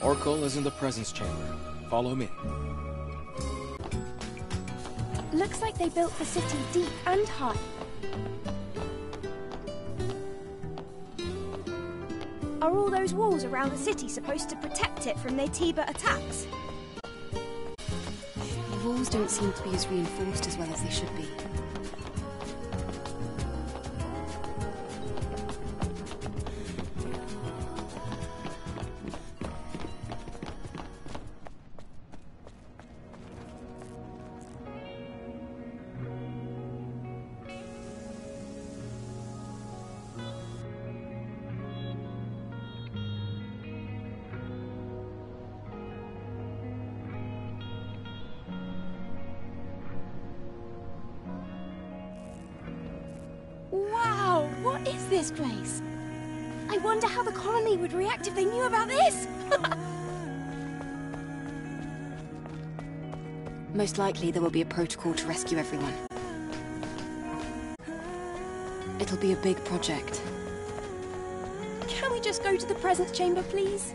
Oracle is in the presence chamber. Follow me. Looks like they built the city deep and high. Are all those walls around the city supposed to protect it from Naytiba attacks? The walls don't seem to be as reinforced as well as they should be. Likely there will be a protocol to rescue everyone. It'll be a big project. Can we just go to the presence chamber, please?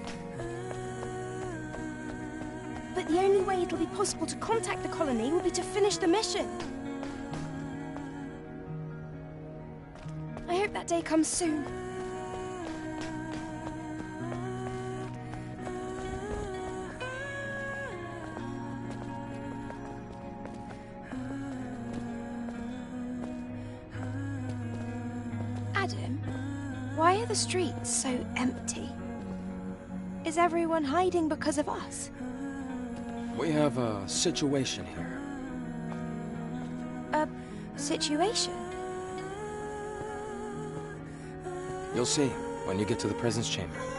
But the only way it'll be possible to contact the colony will be to finish the mission. I hope that day comes soon. The streets so empty? Is everyone hiding because of us? We have a situation here. A situation? You'll see when you get to the presence chamber.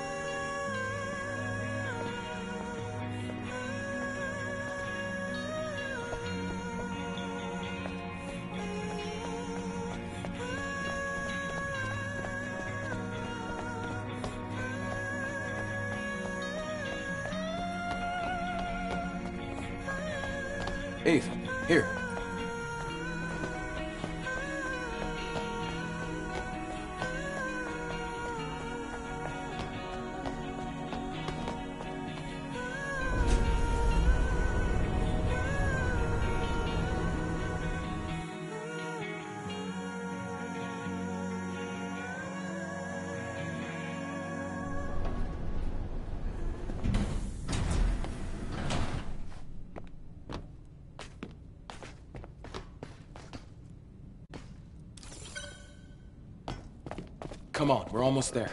Come on, we're almost there.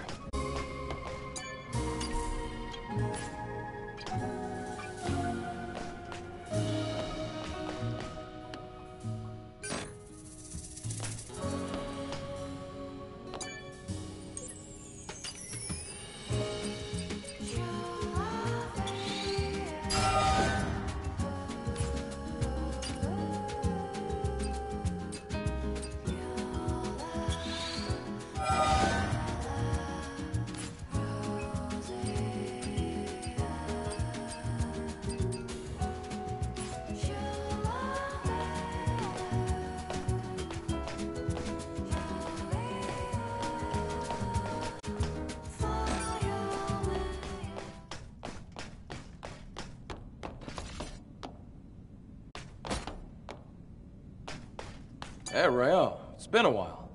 Hey, Rael. It's been a while.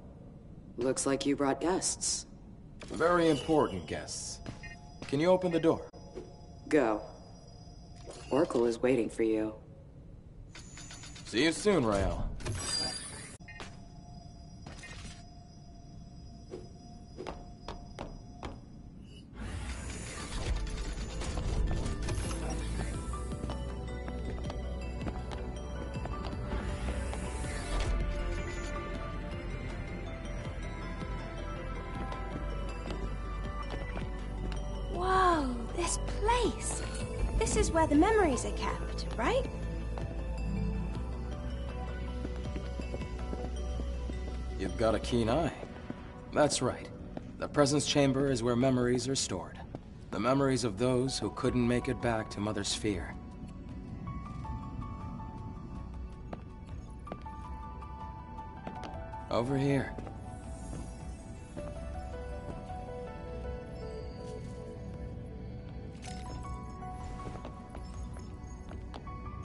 Looks like you brought guests. Very important guests. Can you open the door? Go. Oracle is waiting for you. See you soon, Rael. A keen eye. That's right. The presence chamber is where memories are stored. The memories of those who couldn't make it back to Mother Sphere. Over here.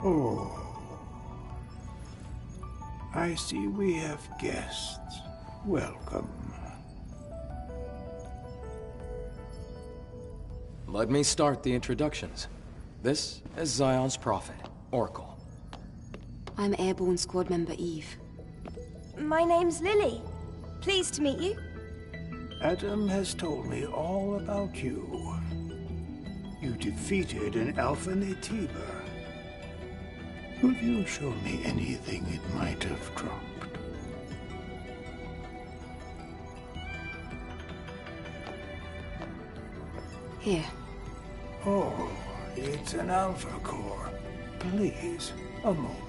Oh. I see we have guests. Welcome. Let me start the introductions. This is Xion's prophet, Oracle. I'm Airborne Squad Member Eve. My name's Lily. Pleased to meet you. Adam has told me all about you. You defeated an Alpha Naytiba. Will you show me anything it might have dropped? Here. Oh, it's an Alpha Core. Please, a moment.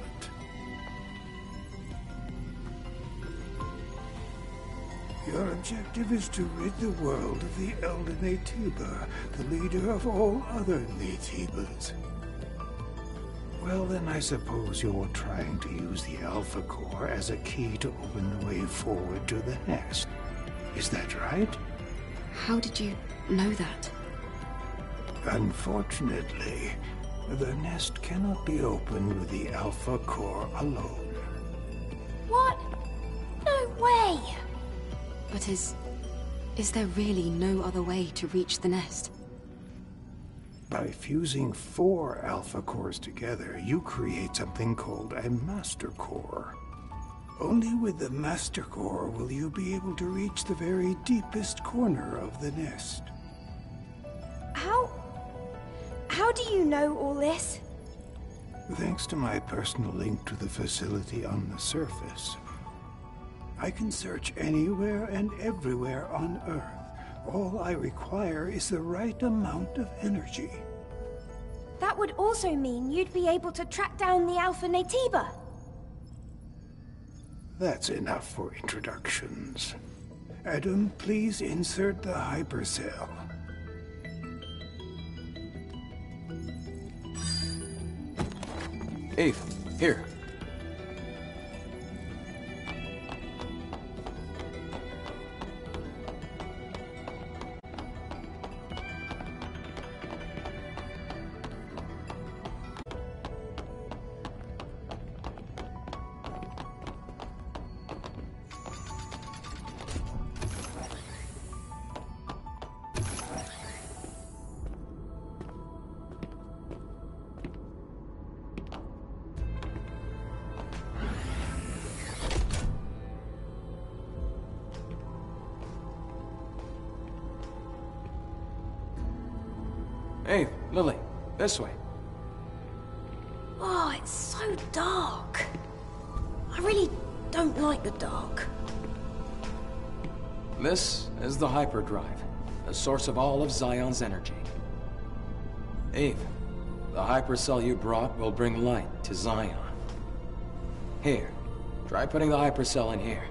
Your objective is to rid the world of the Elder Naytiba, the leader of all other Naytibas. Well, then I suppose you're trying to use the Alpha Core as a key to open the way forward to the nest. Is that right? How did you know that? Unfortunately, the nest cannot be opened with the Alpha Core alone. What? No way! But is... Is there really no other way to reach the nest? By fusing four Alpha Cores together, you create something called a Master Core. Only with the Master Core will you be able to reach the very deepest corner of the nest. Do you know all this? Thanks to my personal link to the facility on the surface, I can search anywhere and everywhere on Earth. All I require is the right amount of energy. That would also mean you'd be able to track down the Alpha Naytiba. That's enough for introductions. Adam, please insert the hypercell. Eve, here. Source of all of Xion's energy. Eve, the hypercell you brought will bring light to Xion. Here, try putting the hypercell in here.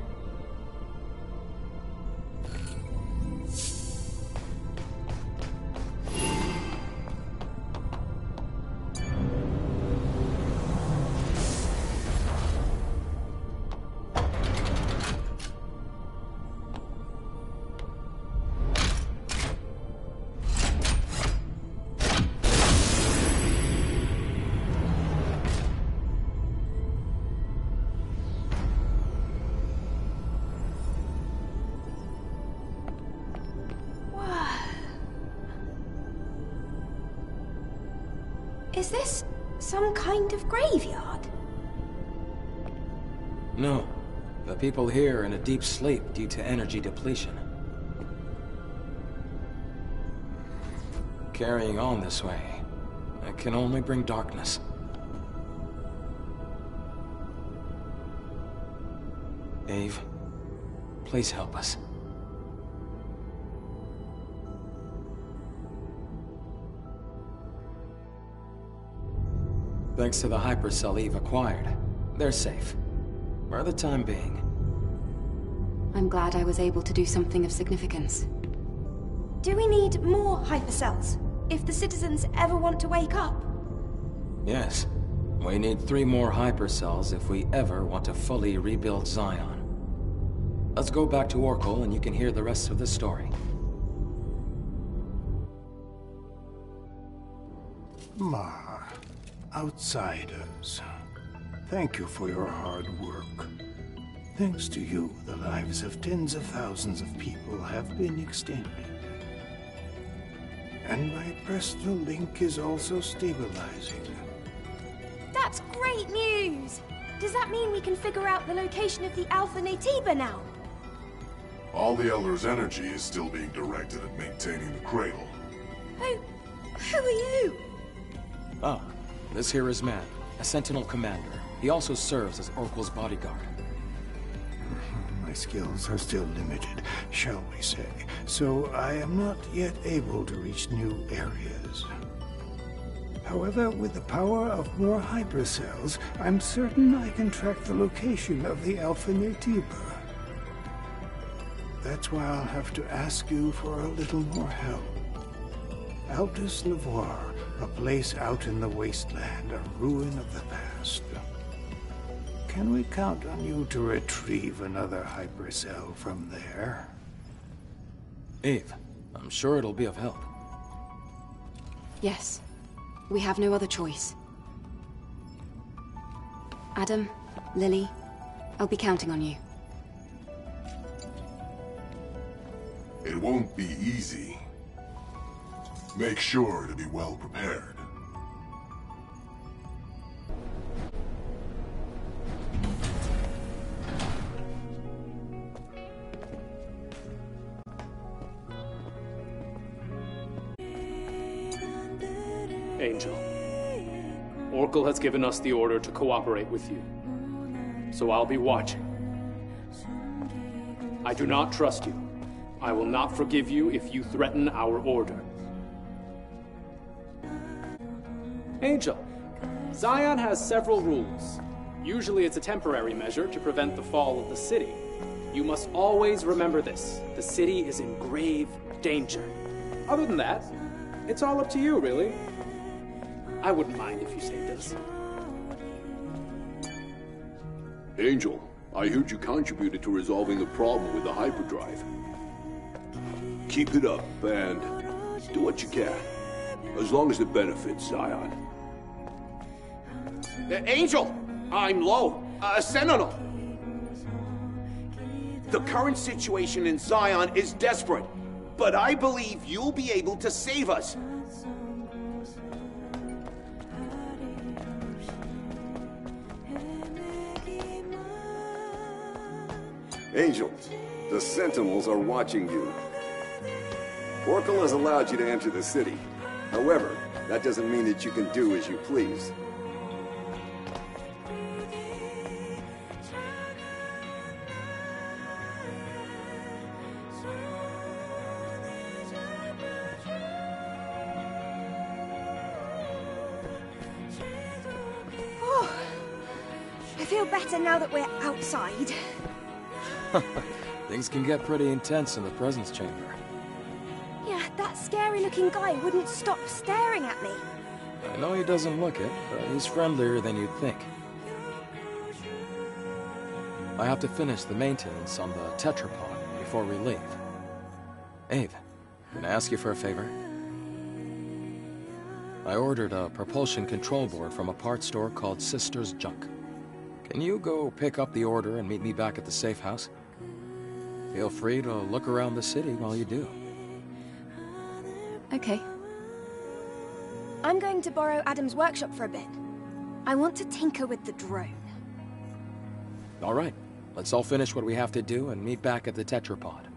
People here in a deep sleep due to energy depletion. Carrying on this way, it can only bring darkness. Eve, please help us. Thanks to the hypercell Eve acquired, they're safe. For the time being. I'm glad I was able to do something of significance. Do we need more hypercells if the citizens ever want to wake up? Yes. We need three more hypercells if we ever want to fully rebuild Xion. Let's go back to Oracle and you can hear the rest of the story. Ma, outsiders. Thank you for your hard work. Thanks to you, the lives of tens of thousands of people have been extended. And my personal link is also stabilizing. That's great news! Does that mean we can figure out the location of the Alpha Naytiba now? All the Elder's energy is still being directed at maintaining the cradle. Who... who are you? Ah, this here is Mann, a Sentinel commander. He also serves as Oracle's bodyguard. My skills are still limited, shall we say, so I am not yet able to reach new areas. However, with the power of more hypercells, I'm certain I can track the location of the Alpha Naytiba. That's why I'll have to ask you for a little more help. Altess Levoire, a place out in the wasteland, a ruin of the past. Can we count on you to retrieve another hypercell from there? Eve, I'm sure it'll be of help. Yes. We have no other choice. Adam, Lily, I'll be counting on you. It won't be easy. Make sure to be well prepared. Has given us the order to cooperate with you. So I'll be watching. I do not trust you. I will not forgive you if you threaten our order. Angel, Xion has several rules. Usually it's a temporary measure to prevent the fall of the city. You must always remember this. The city is in grave danger. Other than that, it's all up to you, really. I wouldn't mind if you saved us. Angel, I heard you contributed to resolving the problem with the hyperdrive. Keep it up, and do what you can. As long as it benefits Xion. Uh, Angel! I'm low. Uh, Sentinel! The current situation in Xion is desperate, but I believe you'll be able to save us. Angel, the Sentinels are watching you. Oracle has allowed you to enter the city. However, that doesn't mean that you can do as you please. Oh, I feel better now that we're outside. Things can get pretty intense in the presence chamber. Yeah, that scary-looking guy wouldn't stop staring at me. I know he doesn't look it, but he's friendlier than you'd think. I have to finish the maintenance on the tetrapod before we leave. Ave, can I ask you for a favor? I ordered a propulsion control board from a parts store called Sister's Junk. Can you go pick up the order and meet me back at the safe house? Feel free to look around the city while you do. Okay. I'm going to borrow Adam's workshop for a bit. I want to tinker with the drone. All right, let's all finish what we have to do and meet back at the tetrapod.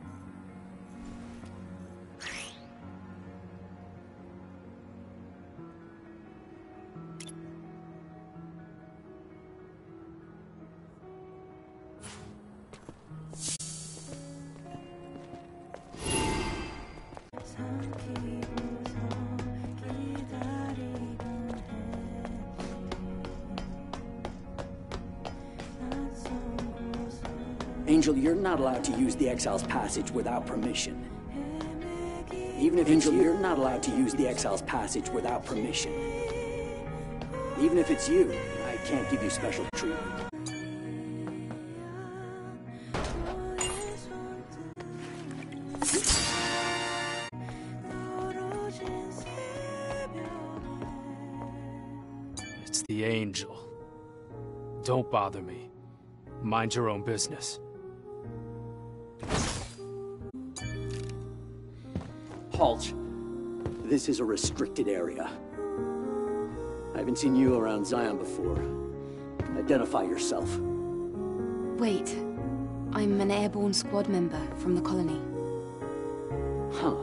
Exile's Passage without permission. Even if Angel, you're not allowed to use the Exile's Passage without permission. Even if it's you, I can't give you special treatment. It's the Angel. Don't bother me. Mind your own business. Halt. This is a restricted area. I haven't seen you around Xion before. Identify yourself. Wait. I'm an airborne squad member from the colony. Huh.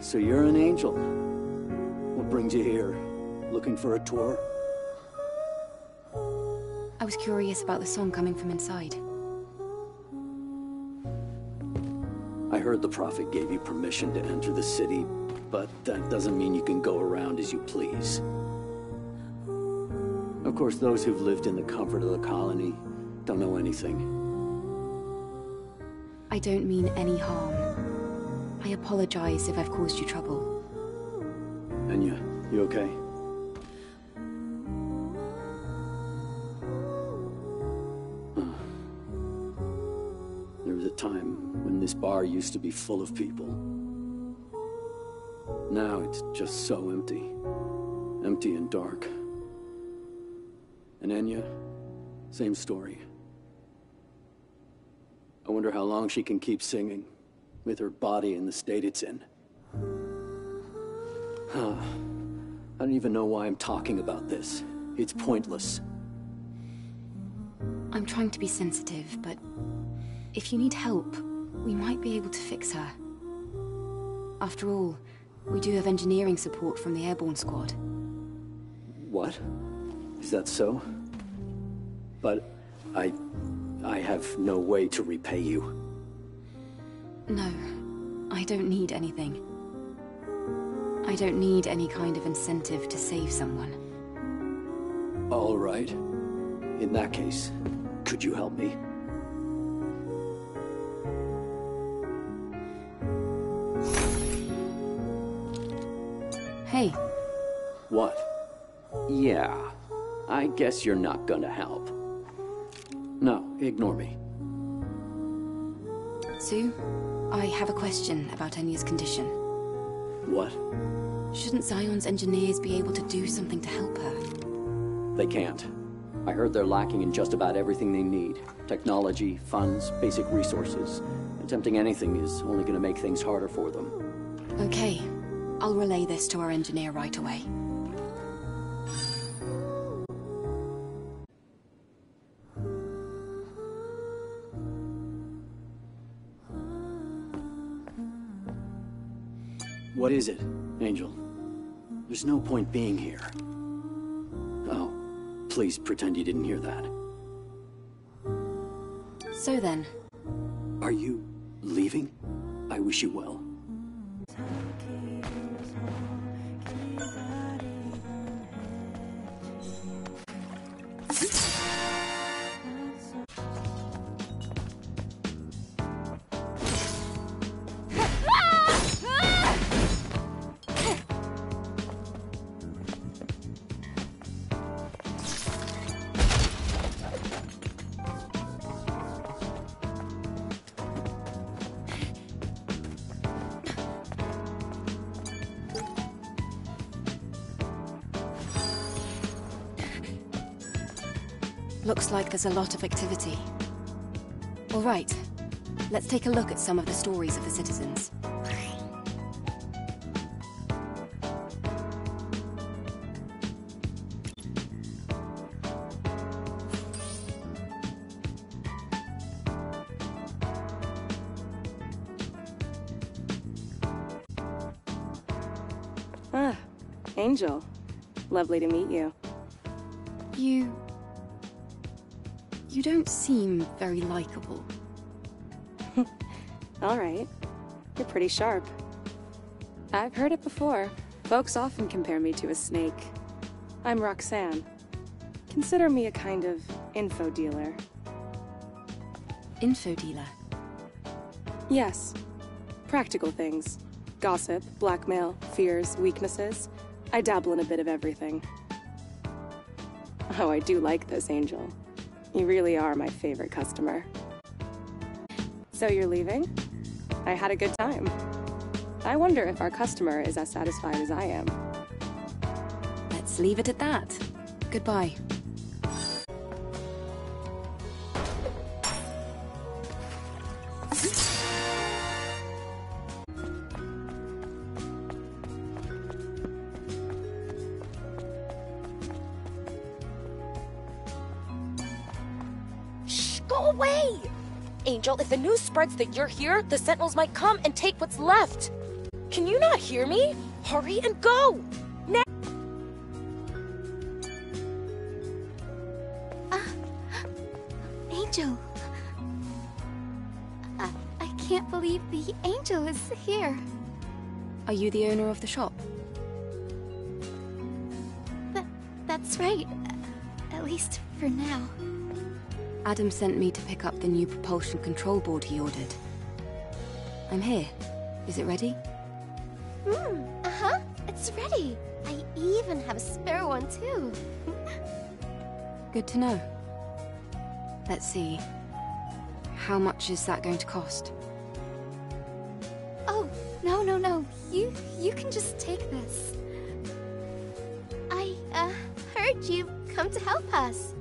So you're an angel. What brings you here? Looking for a tour? I was curious about the song coming from inside. Heard the Prophet gave you permission to enter the city, but that doesn't mean you can go around as you please. Of course, those who've lived in the comfort of the colony don't know anything. I don't mean any harm. I apologize if I've caused you trouble. Enya, you okay? This bar used to be full of people. Now it's just so empty. Empty and dark. And Enya, same story. I wonder how long she can keep singing, with her body in the state it's in. Huh. I don't even know why I'm talking about this. It's pointless. I'm trying to be sensitive, but if you need help, we might be able to fix her. After all, we do have engineering support from the airborne squad. What? Is that so? But I... I have no way to repay you. No, I don't need anything. I don't need any kind of incentive to save someone. All right. In that case, could you help me? What? Yeah. I guess you're not gonna help. No, ignore me. Sue, I have a question about Enya's condition. What? Shouldn't Xion's engineers be able to do something to help her? They can't. I heard they're lacking in just about everything they need. Technology, funds, basic resources. Attempting anything is only gonna make things harder for them. Okay. I'll relay this to our engineer right away. What is it, Angel? There's no point being here. Oh, please pretend you didn't hear that. So then, Are you leaving? I wish you well. There's a lot of activity. All right, let's take a look at some of the stories of the citizens. Ah, Angel. Lovely to meet you. You... You don't seem very likable. All right. You're pretty sharp. I've heard it before. Folks often compare me to a snake. I'm Roxanne. Consider me a kind of info dealer. Info dealer? Yes. Practical things. Gossip, blackmail, fears, weaknesses. I dabble in a bit of everything. Oh, I do like this, Angel. You really are my favorite customer. So you're leaving? I had a good time. I wonder if our customer is as satisfied as I am. Let's leave it at that. Goodbye. Spreads that you're here, the Sentinels might come and take what's left. Can you not hear me? Hurry and go! Now! Uh, angel. I, I can't believe the angel is here. Are you the owner of the shop? That, that's right. Uh, at least for now. Adam sent me to pick up the new propulsion control board he ordered. I'm here. Is it ready? Hmm, uh-huh. It's ready. I even have a spare one, too. Good to know. Let's see. How much is that going to cost? Oh, no, no, no. You, you can just take this. I, uh, heard you've come to help us.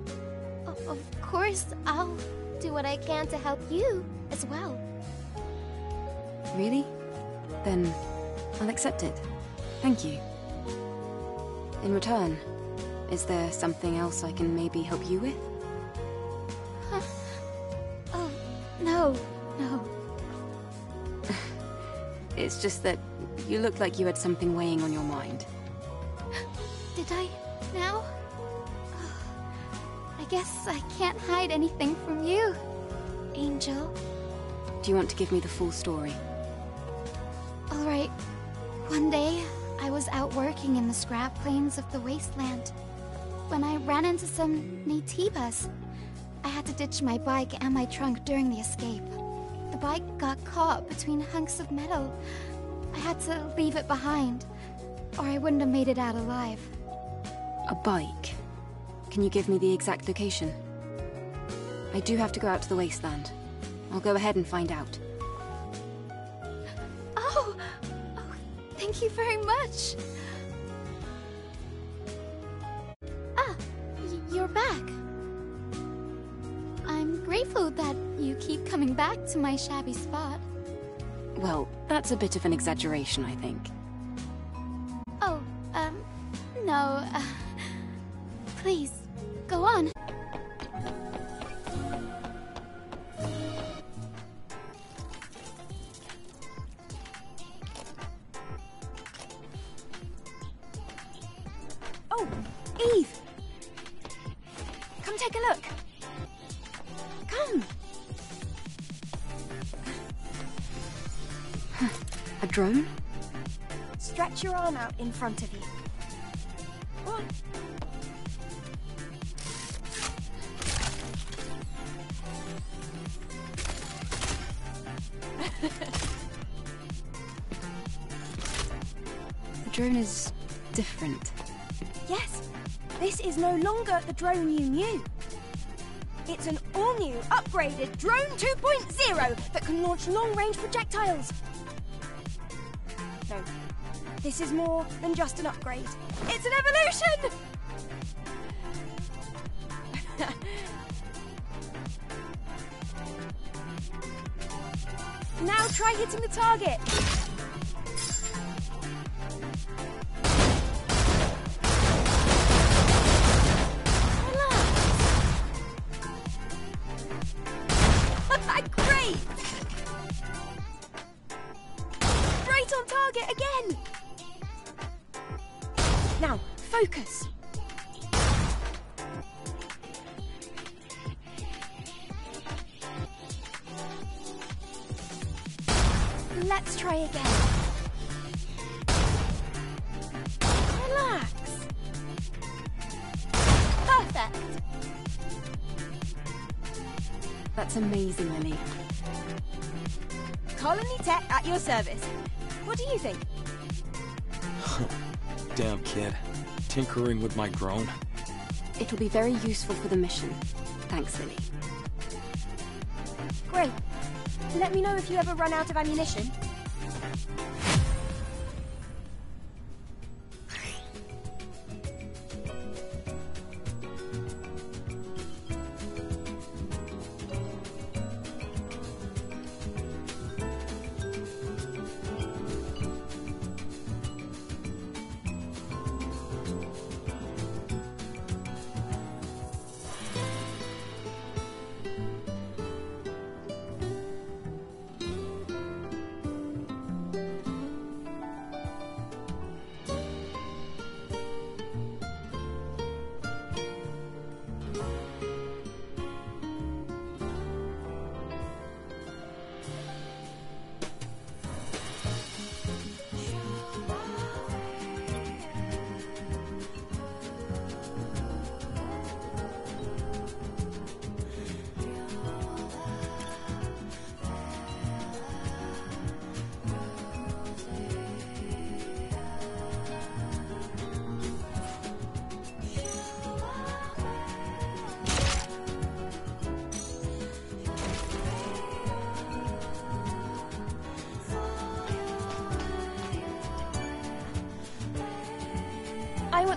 Of course, I'll do what I can to help you as well. Really? Then I'll accept it. Thank you. In return, is there something else I can maybe help you with? Huh? Oh, no, no. It's just that you looked like you had something weighing on your mind. Did I now? I guess I can't hide anything from you, Angel. Do you want to give me the full story? All right. One day, I was out working in the scrap plains of the wasteland when I ran into some Naytibas, I had to ditch my bike and my trunk during the escape. The bike got caught between hunks of metal. I had to leave it behind, or I wouldn't have made it out alive. A bike. Can you give me the exact location? I do have to go out to the wasteland. I'll go ahead and find out. Oh! oh thank you very much! Ah, you're back. I'm grateful that you keep coming back to my shabby spot. Well, that's a bit of an exaggeration, I think. Oh, um, no. Uh, please, drone you knew. It's an all-new, upgraded Drone 2.0 that can launch long-range projectiles. No, this is more than just an upgrade. It's an evolution! now try hitting the target. My drone. It'll be very useful for the mission. Thanks, Lily. Great. Let me know if you ever run out of ammunition.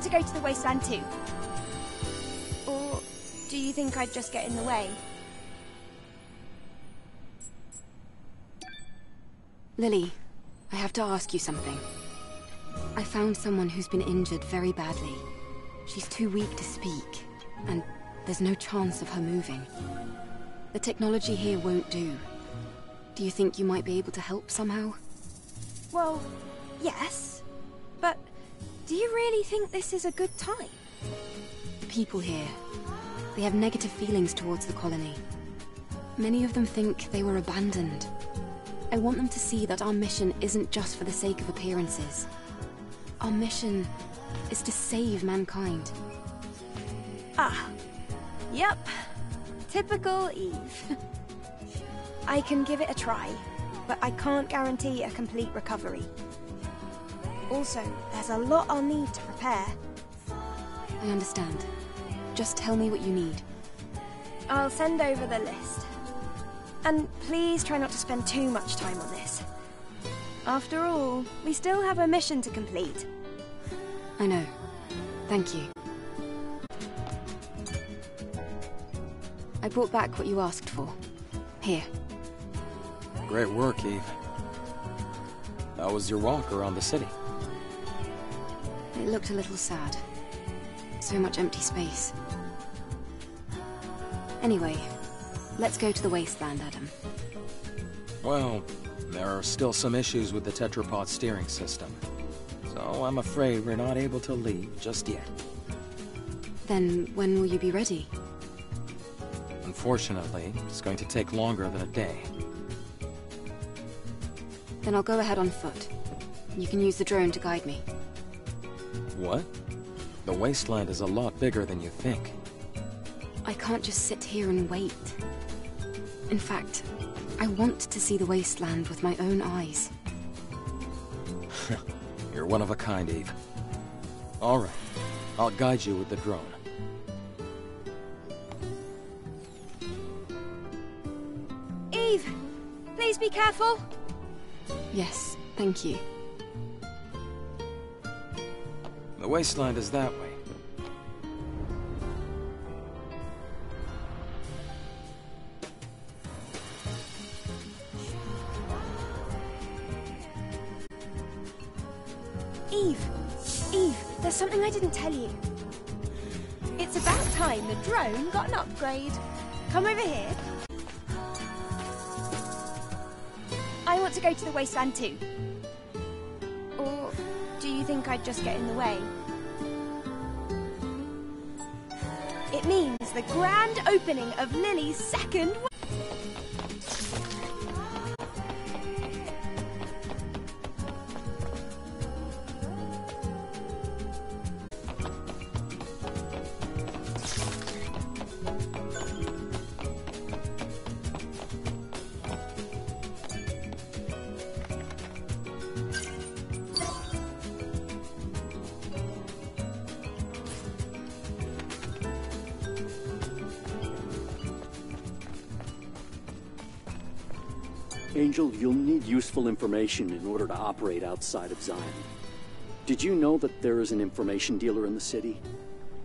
To go to the wasteland too. Or do you think I'd just get in the way? Lily, I have to ask you something. I found someone who's been injured very badly. She's too weak to speak, and there's no chance of her moving. The technology here won't do. Do you think you might be able to help somehow? Well, yes. You really think this is a good time? People here, they have negative feelings towards the colony. Many of them think they were abandoned. I want them to see that our mission isn't just for the sake of appearances. Our mission is to save mankind. Ah, yep. Typical Eve. I can give it a try, but I can't guarantee a complete recovery. Also, there's a lot I'll need to prepare. I understand. Just tell me what you need. I'll send over the list. And please try not to spend too much time on this. After all, we still have a mission to complete. I know. Thank you. I brought back what you asked for. Here. Great work, Eve. That was your walk around the city? It looked a little sad. So much empty space. Anyway, let's go to the wasteland, Adam. Well, there are still some issues with the tetrapod steering system. So I'm afraid we're not able to leave just yet. Then when will you be ready? Unfortunately, it's going to take longer than a day. Then I'll go ahead on foot. You can use the drone to guide me. What? The wasteland is a lot bigger than you think. I can't just sit here and wait. In fact, I want to see the wasteland with my own eyes. You're one of a kind, Eve. All right. I'll guide you with the drone. Eve, please be careful. Yes, thank you. The wasteland is that way. Eve, Eve, there's something I didn't tell you. It's about time the drone got an upgrade. Come over here. I want to go to the wasteland too. You think I'd just get in the way? It means the grand opening of Lily's second. Information in order to operate outside of Xion. Did you know that there is an information dealer in the city?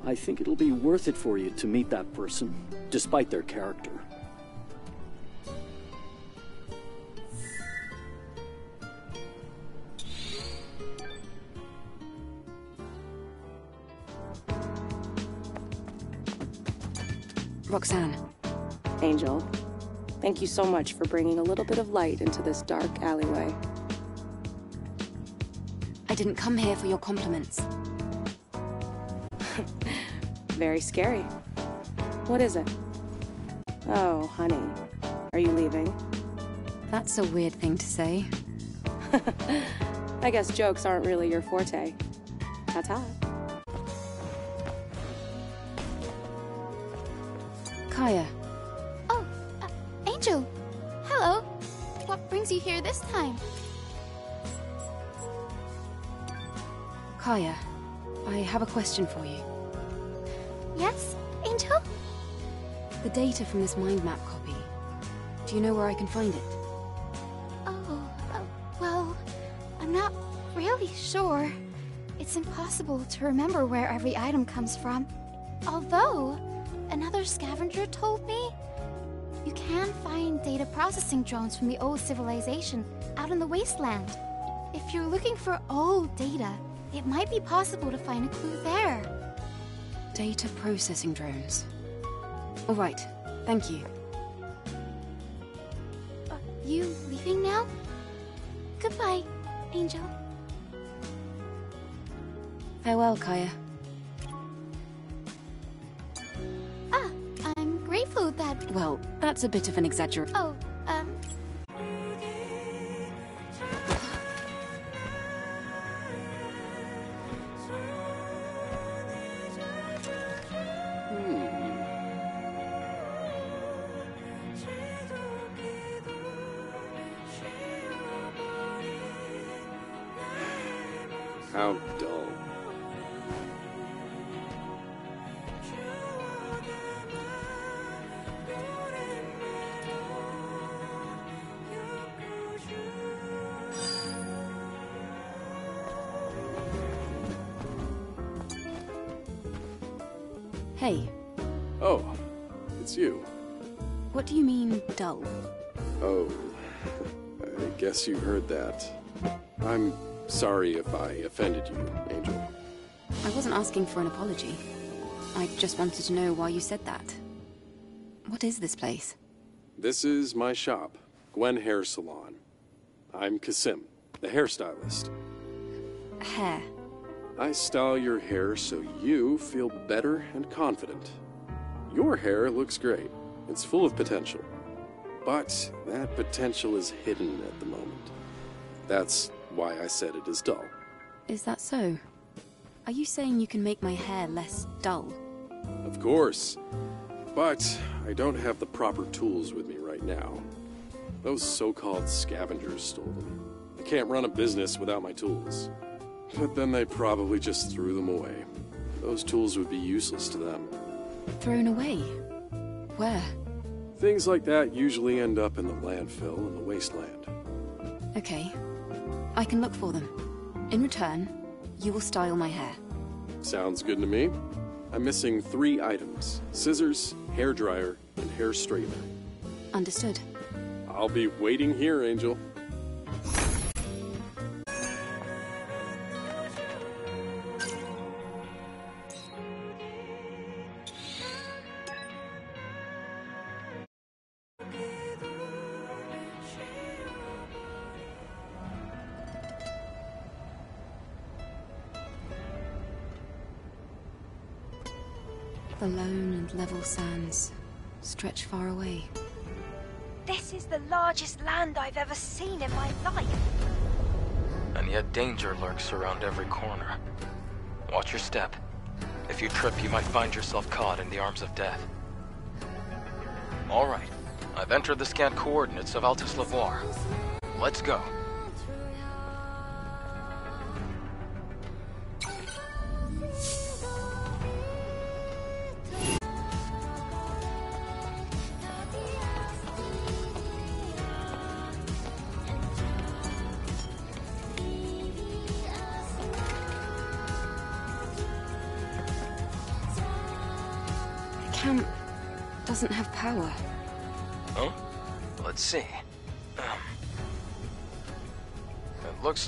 I think it'll be worth it for you to meet that person, despite their character. So much for bringing a little bit of light into this dark alleyway. I didn't come here for your compliments. Very scary. What is it? Oh, honey. Are you leaving? That's a weird thing to say. I guess jokes aren't really your forte. Ta-ta. Kaya, time? Kaya, I have a question for you. Yes, Angel? The data from this mind map copy. Do you know where I can find it? Oh, uh, well, I'm not really sure. It's impossible to remember where every item comes from. Although, another scavenger told me you can find data processing drones from the old civilization out in the wasteland. If you're looking for old data, it might be possible to find a clue there. Data processing drones. All right, thank you. Uh, you leaving now? Goodbye, Angel. Farewell, Kaya. Ah, I'm grateful that... Well, that's a bit of an exaggeration. Oh, How dull. Hey, Oh, it's you. what do you mean, dull? Oh, I guess you heard that. I'm sorry if I offended you, Angel. I wasn't asking for an apology. I just wanted to know why you said that. What is this place? This is my shop, Gwen Hair Salon. I'm Kasim, the hairstylist. Hair. I style your hair so you feel better and confident. Your hair looks great. It's full of potential. But that potential is hidden at the moment. That's why I said it is dull. Is that so? Are you saying you can make my hair less dull? Of course. But I don't have the proper tools with me right now. Those so-called scavengers stole them. I can't run a business without my tools. But then they probably just threw them away. Those tools would be useless to them. Thrown away? Where? Things like that usually end up in the landfill in the wasteland. Okay. I can look for them. In return, you will style my hair. Sounds good to me. I'm missing three items. Scissors, hair dryer, and hair straightener. Understood. I'll be waiting here, Angel. And level sands stretch far away. This is the largest land I've ever seen in my life. And yet danger lurks around every corner. Watch your step. If you trip, you might find yourself caught in the arms of death. All right. I've entered the scant coordinates of Altess Levoire. Let's go.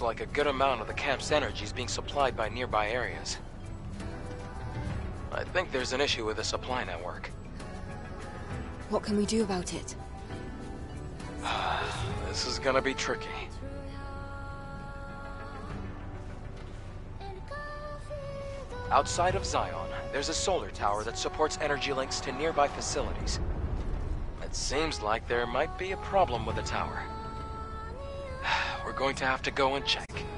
Like a good amount of the camp's energy is being supplied by nearby areas. I think there's an issue with the supply network. What can we do about it? This is gonna be tricky. Outside of Xion, there's a solar tower that supports energy links to nearby facilities. It seems like there might be a problem with the tower. Going to have to go and check.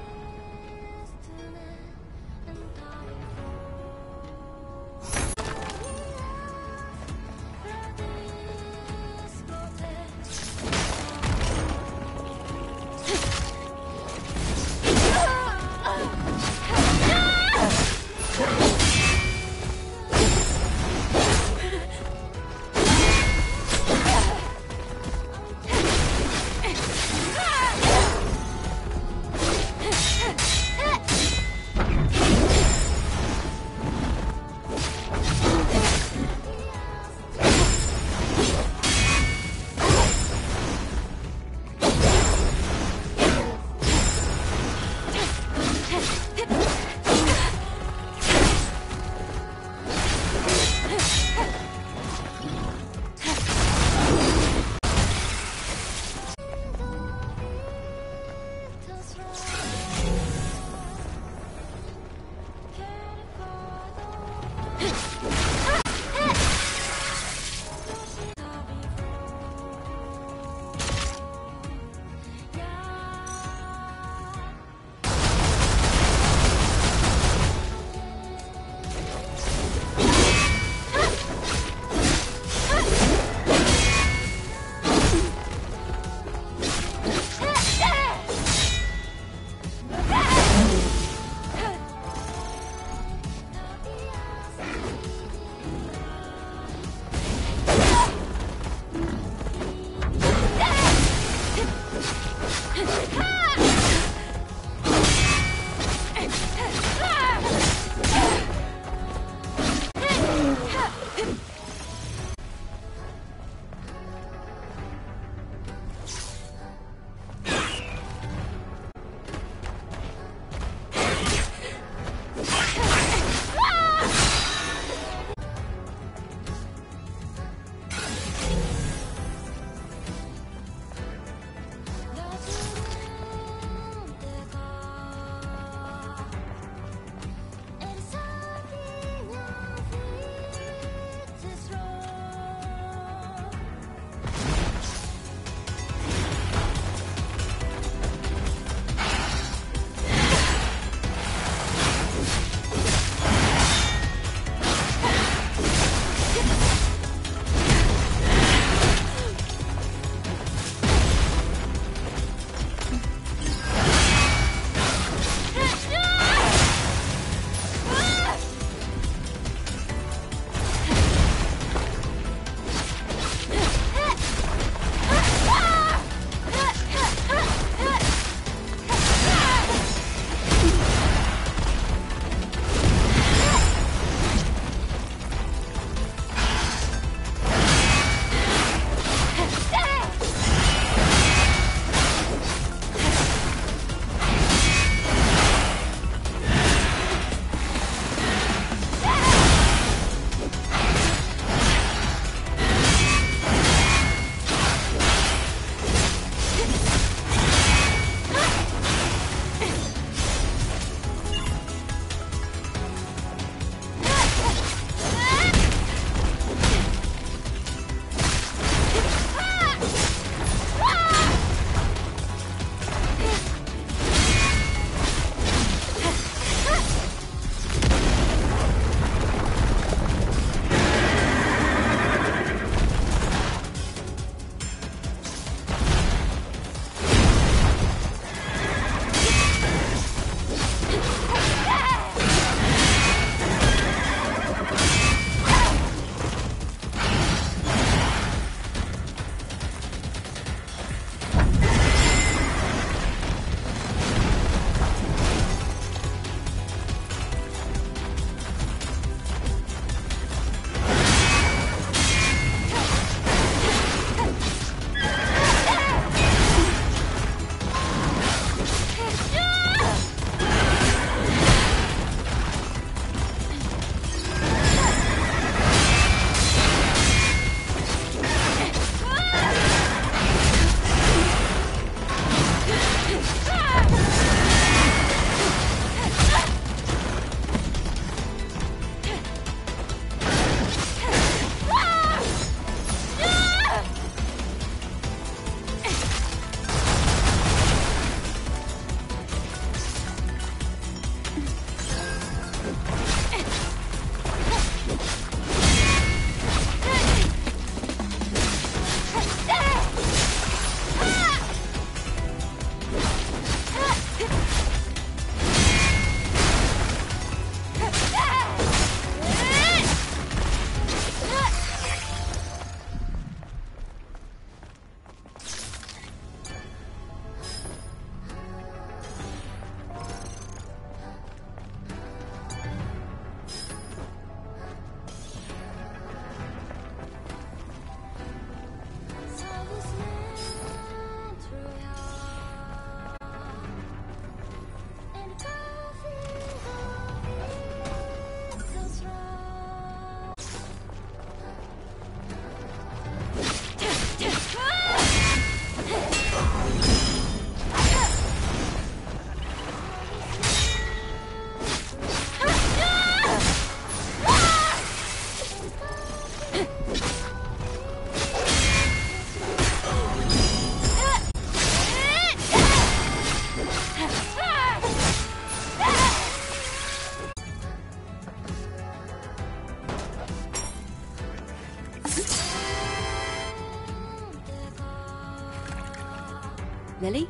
Lily?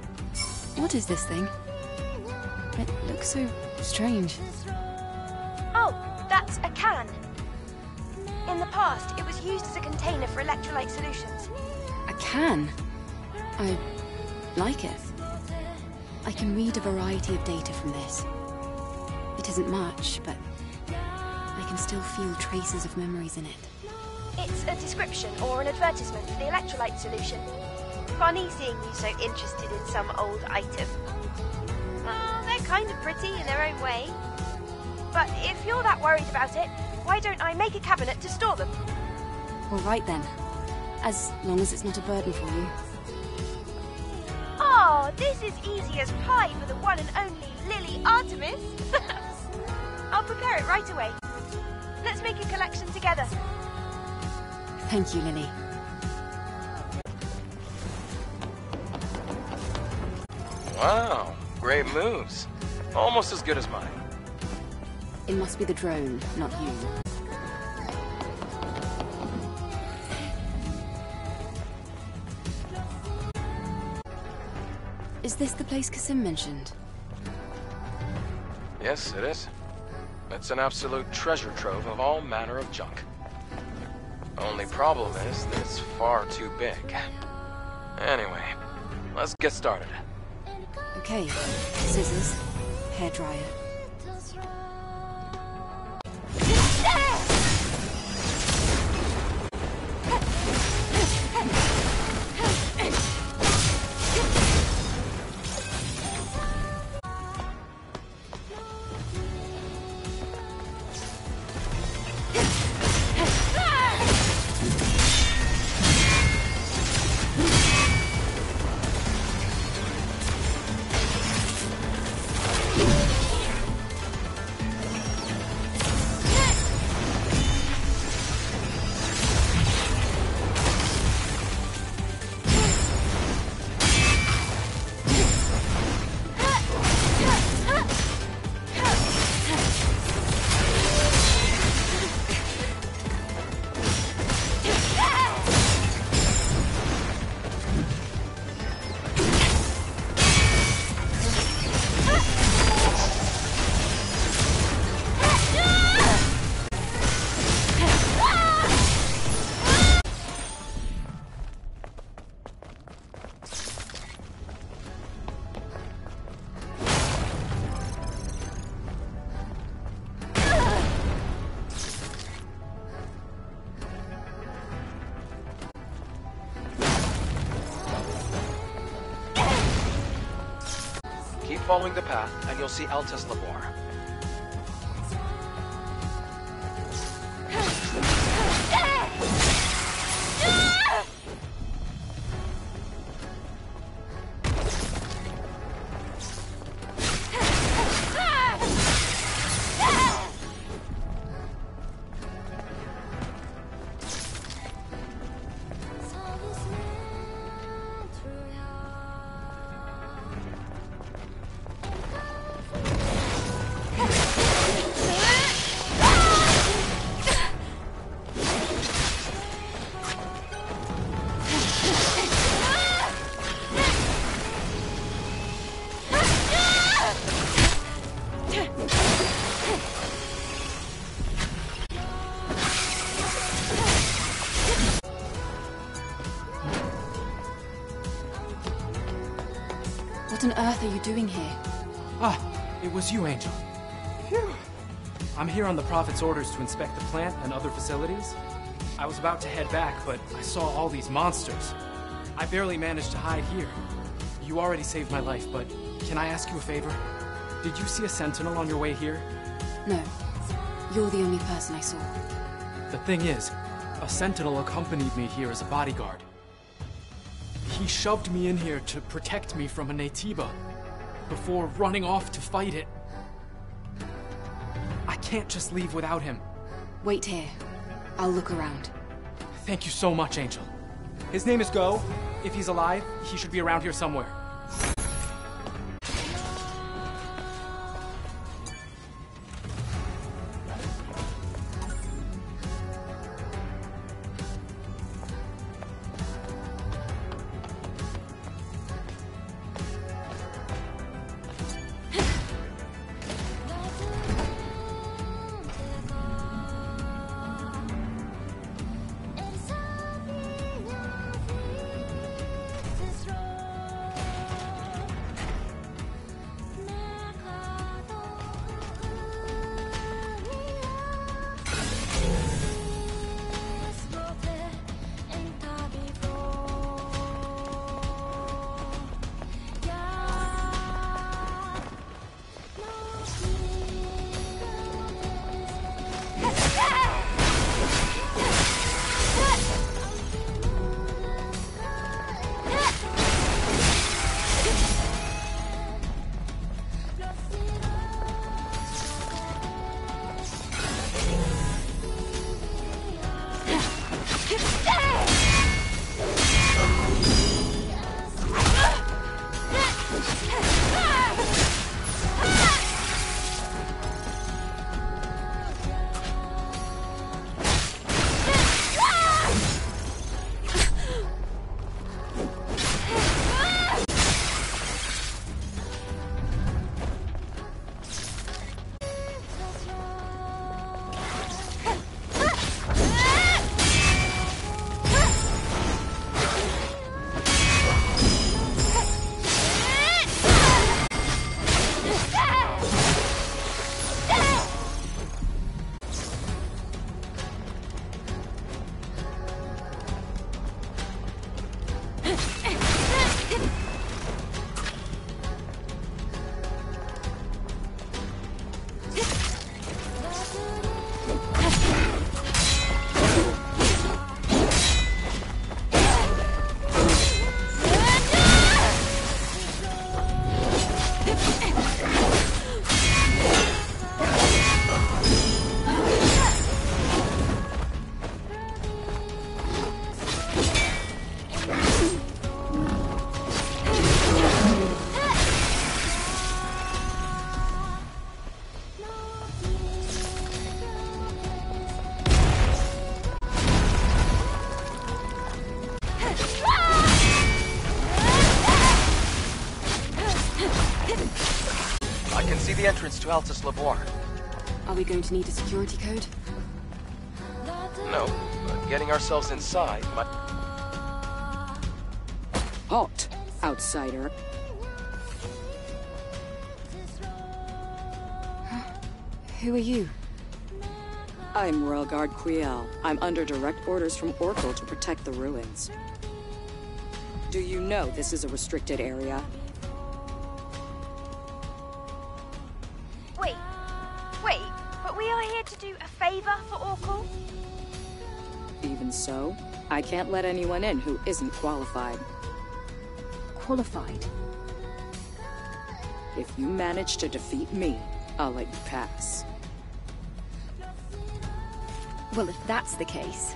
What is this thing? It looks so strange. Oh, that's a can. In the past, it was used as a container for electrolyte solutions. A can? I like it. I can read a variety of data from this. It isn't much, but I can still feel traces of memories in it. It's a description or an advertisement for the electrolyte solution. Funny seeing you so interested in some old item. Well, they're kind of pretty in their own way. But if you're that worried about it, why don't I make a cabinet to store them? All right then. As long as it's not a burden for you. Oh, this is easy as pie for the one and only Lily Artemis. I'll prepare it right away. Let's make a collection together. Thank you, Lily. Wow, great moves. Almost as good as mine. It must be the drone, not you. Is this the place Kasim mentioned? Yes, it is. It's an absolute treasure trove of all manner of junk. Only problem is that it's far too big. Anyway, let's get started. Okay, scissors, hairdryer. Following the path, and you'll see Altess Levoire. What you, Angel. Phew. I'm here on the Prophet's orders to inspect the plant and other facilities. I was about to head back, but I saw all these monsters. I barely managed to hide here. You already saved my life, but can I ask you a favor? Did you see a sentinel on your way here? No. You're the only person I saw. The thing is, a sentinel accompanied me here as a bodyguard. He shoved me in here to protect me from a Naytiba before running off to fight it. I can't just leave without him. Wait here. I'll look around. Thank you so much, Angel. His name is Go. If he's alive, he should be around here somewhere. To Altess Levoire. Are we going to need a security code? No, but getting ourselves inside might... Halt, outsider. Who are you? I'm Relgard Quiel. I'm under direct orders from Orcal to protect the ruins. Do you know this is a restricted area? Can't let anyone in who isn't qualified. Qualified? If you manage to defeat me, I'll let you pass. Well, if that's the case...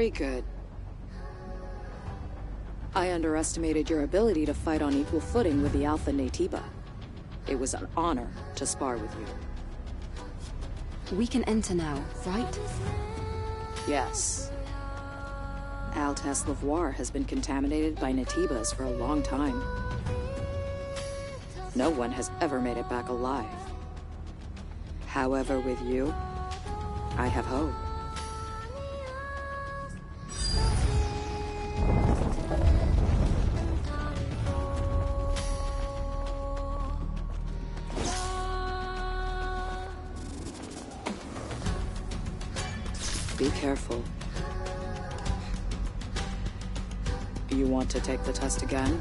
Very good. I underestimated your ability to fight on equal footing with the Alpha Naytiba. It was an honor to spar with you. We can enter now, right? Yes. Altess Levoire has been contaminated by Naytibas for a long time. No one has ever made it back alive. However, with you, I have hope. Careful. You want to take the test again?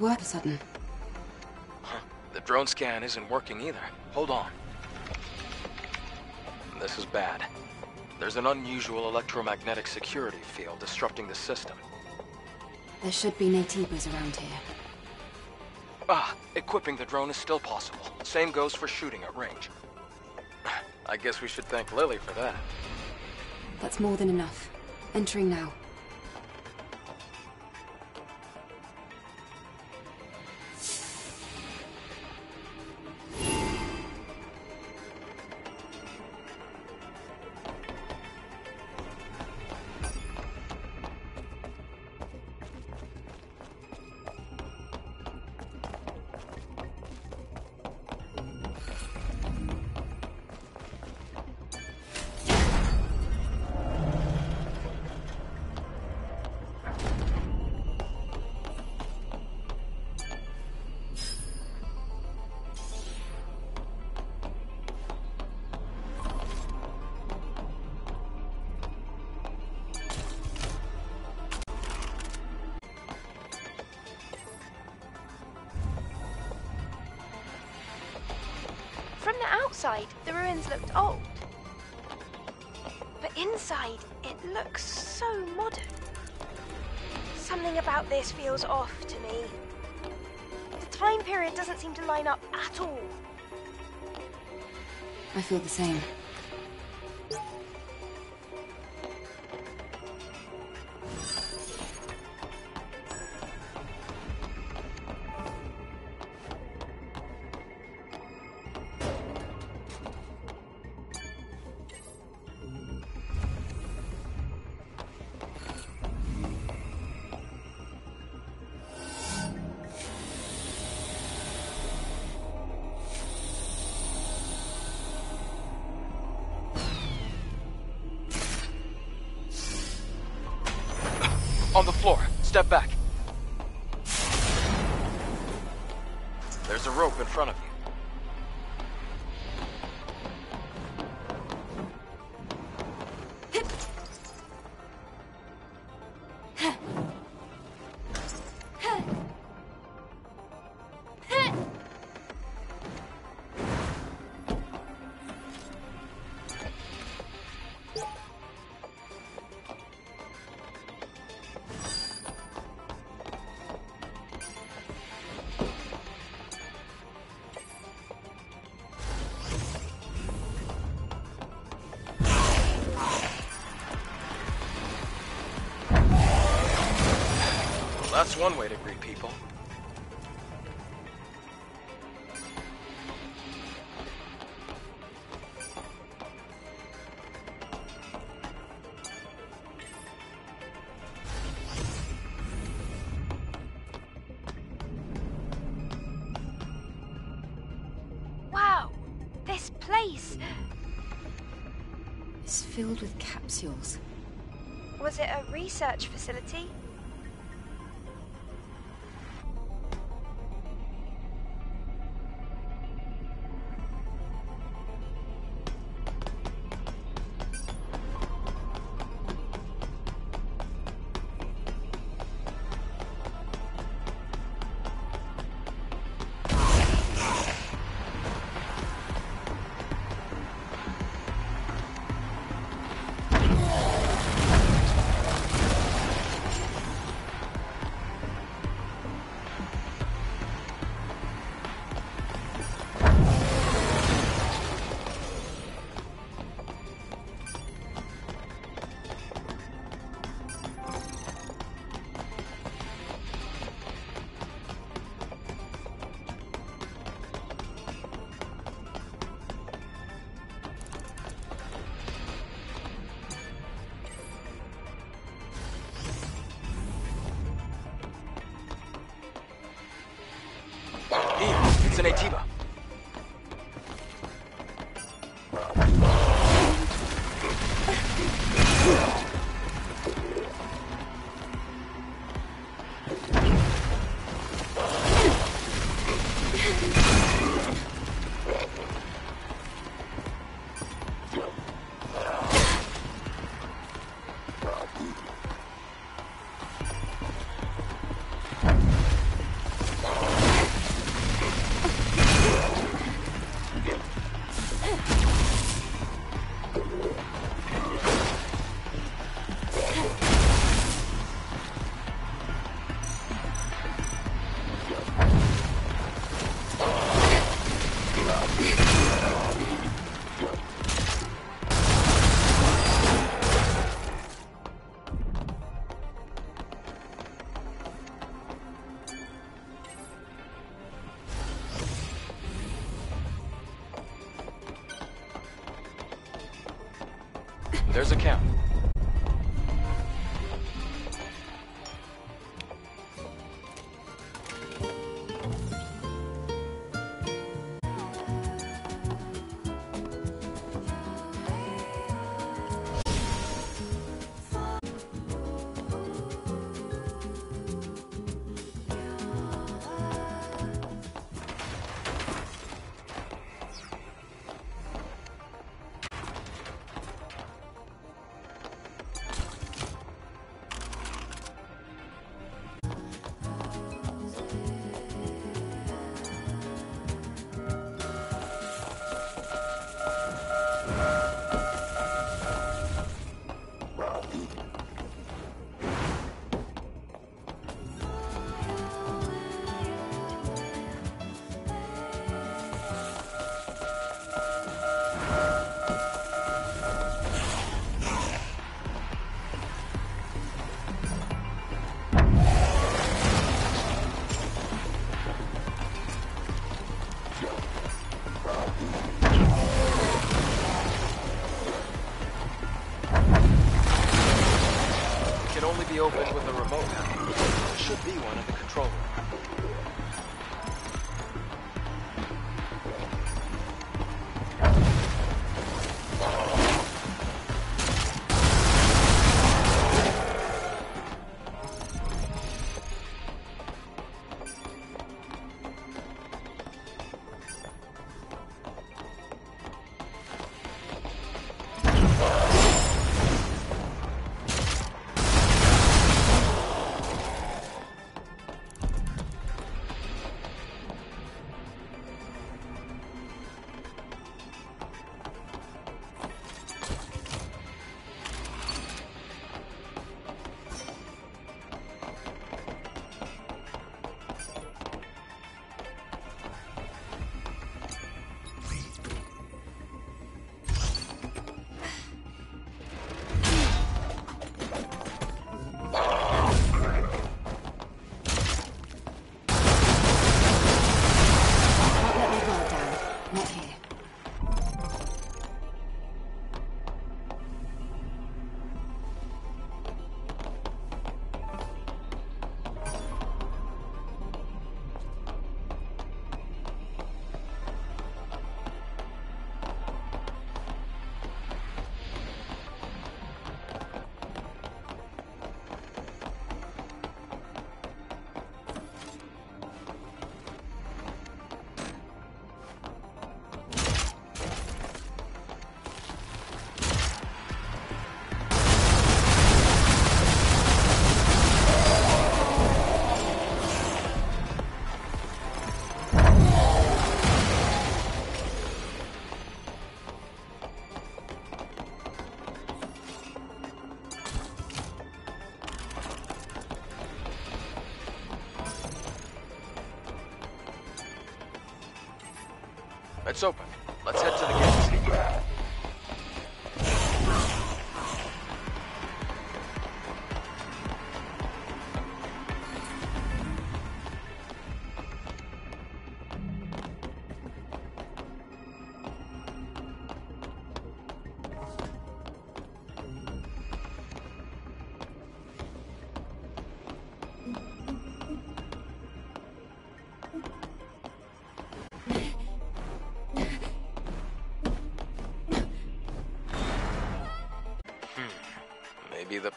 Stopped working sudden. The drone scan isn't working either. Hold on. This is bad. There's an unusual electromagnetic security field disrupting the system. There should be Naytibas around here. Ah, equipping the drone is still possible. Same goes for shooting at range. I guess we should thank Lily for that. That's more than enough. Entering now. The outside, the ruins looked old. But inside, it looks so modern. Something about this feels off to me. The time period doesn't seem to line up at all. I feel the same. Was it a research facility?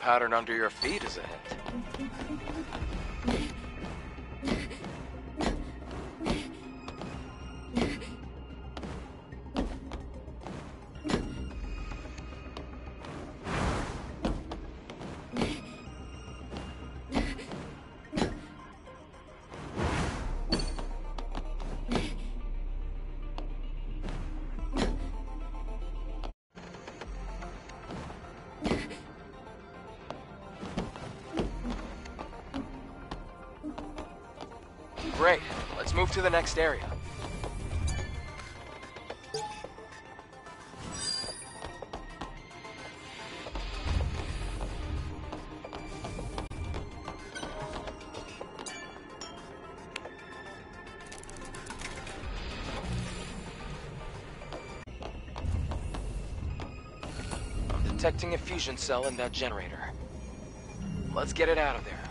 Pattern under your feet is a hint. Great. Let's move to the next area. Detecting a fusion cell in that generator. Let's get it out of there.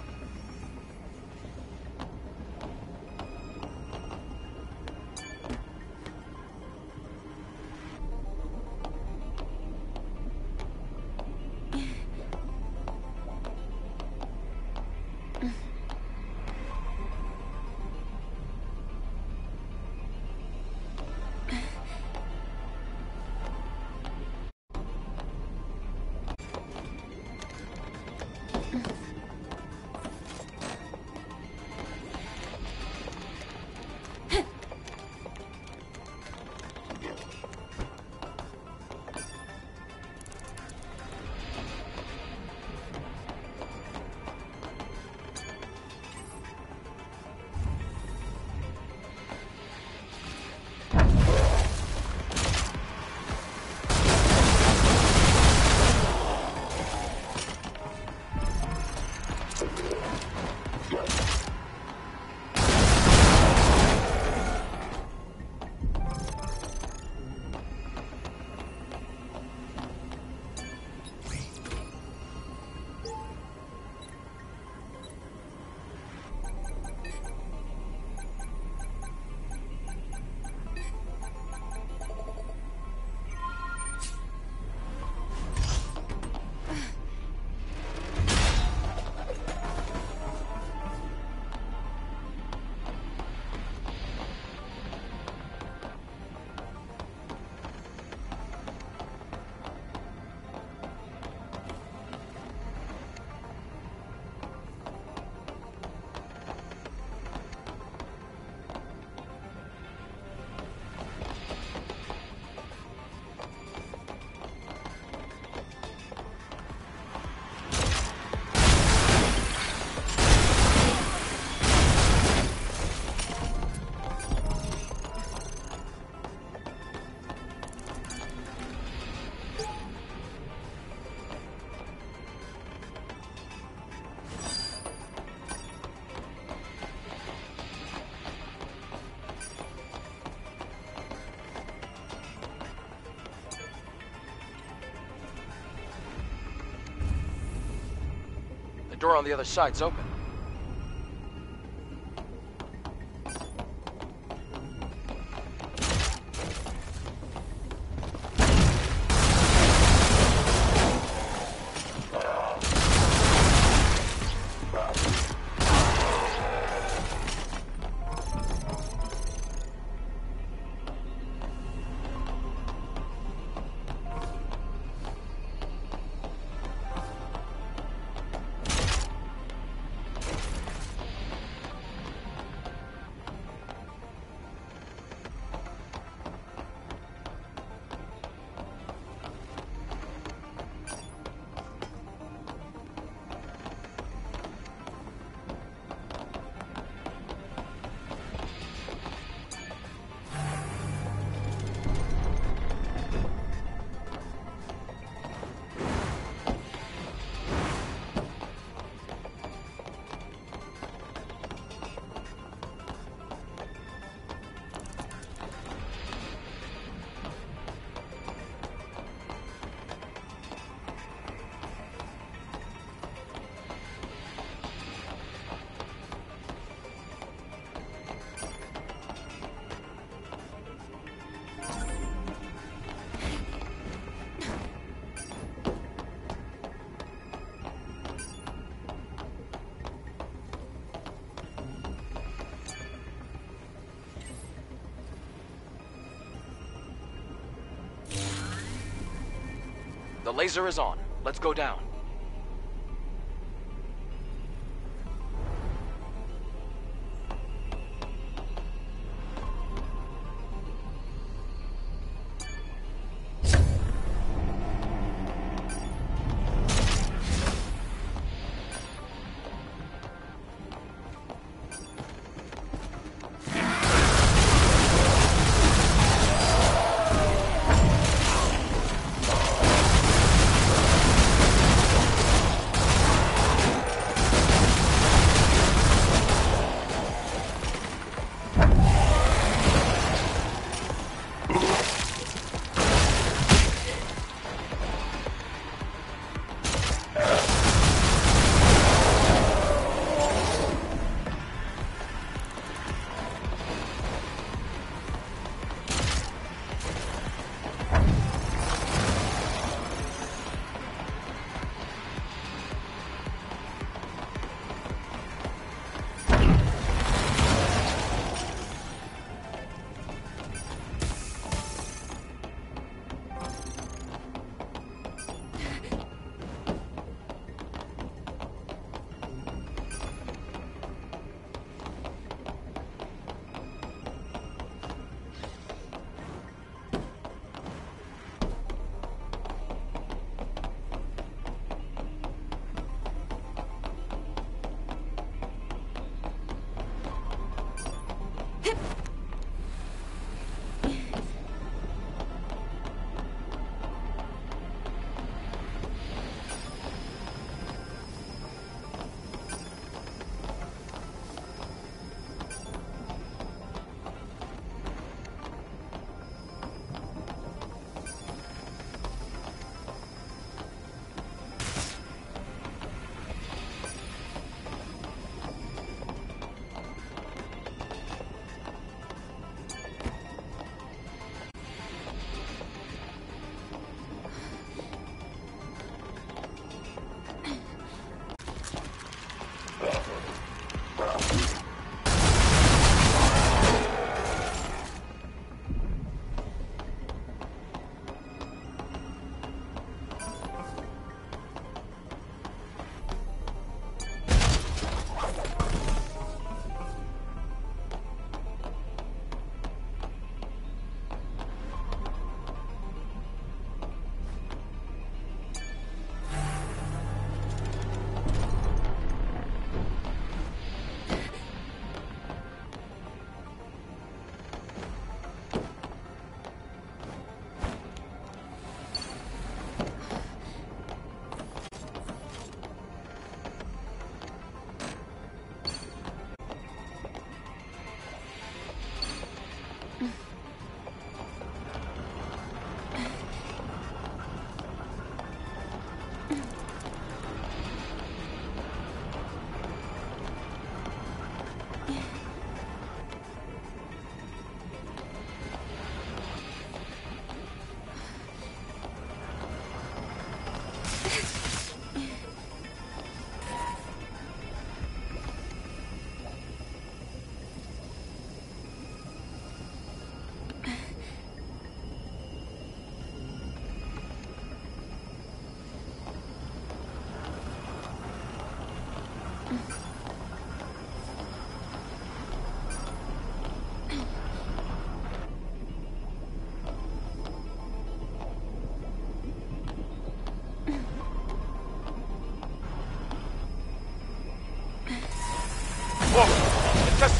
On the other side, open. The laser is on. Let's go down.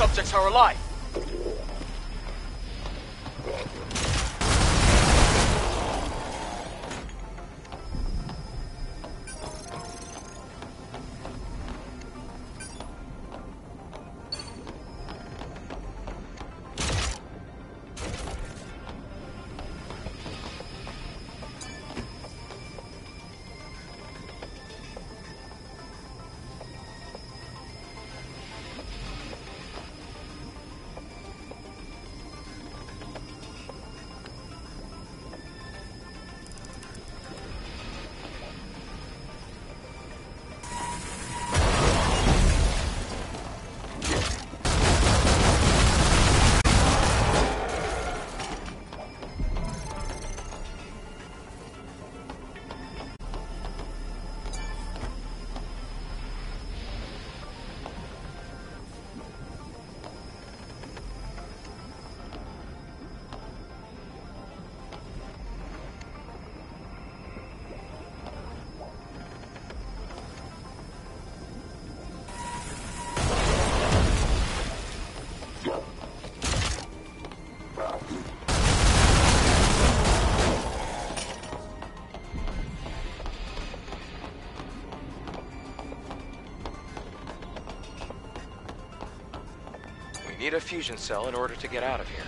Subjects are alive! A fusion cell in order to get out of here.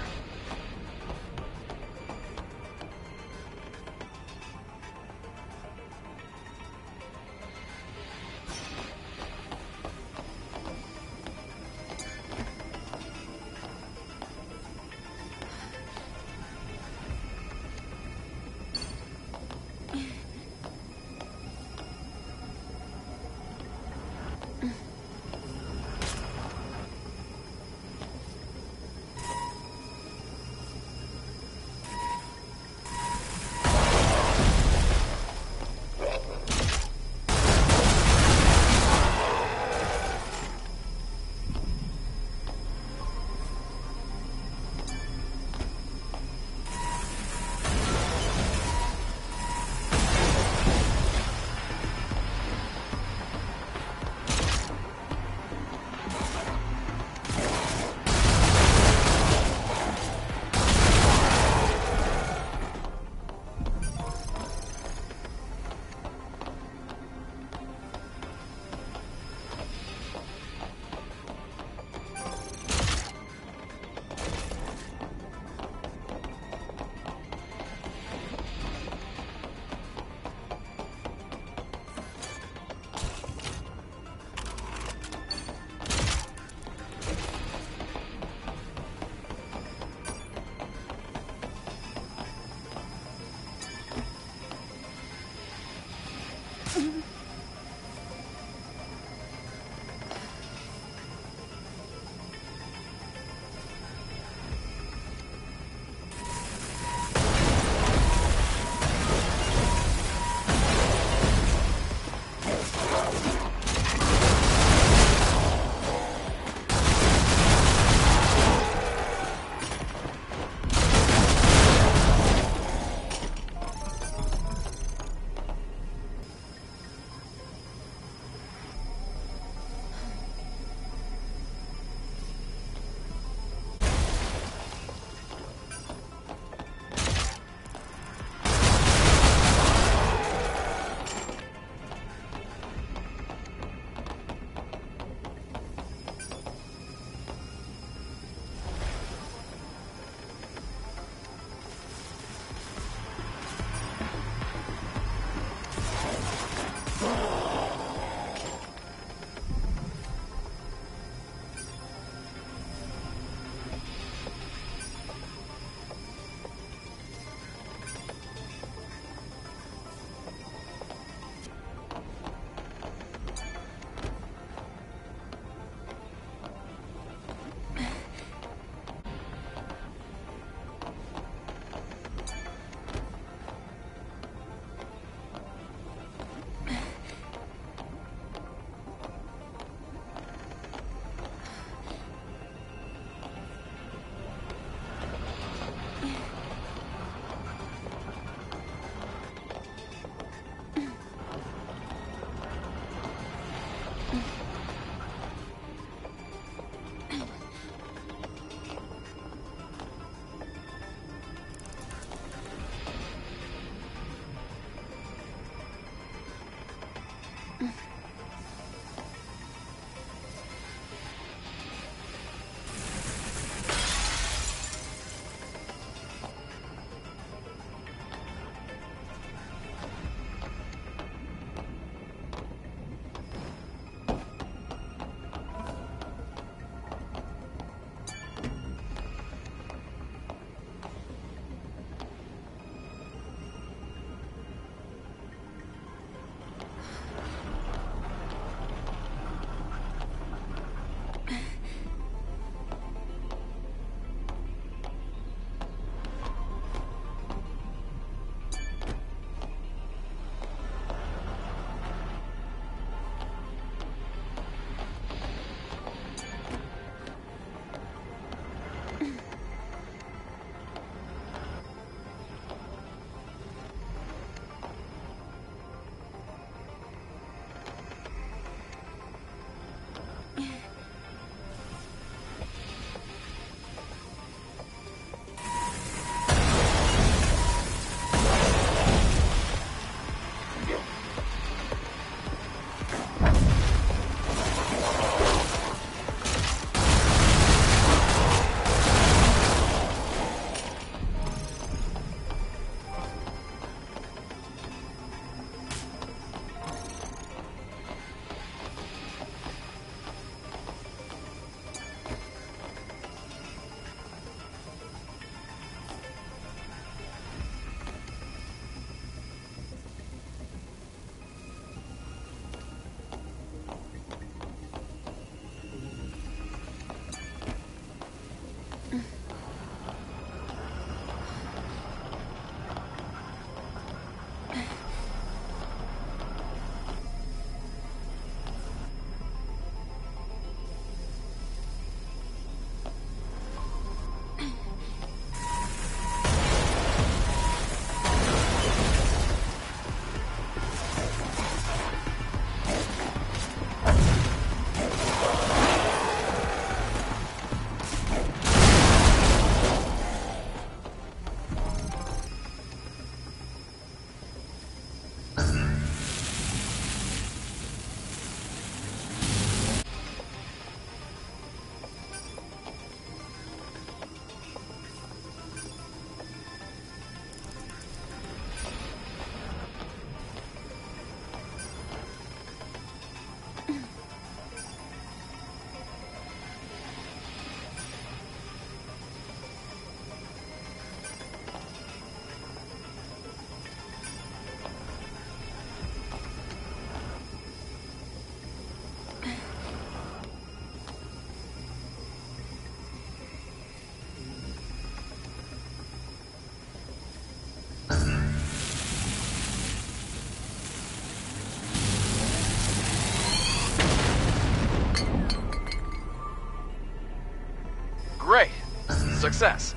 Success.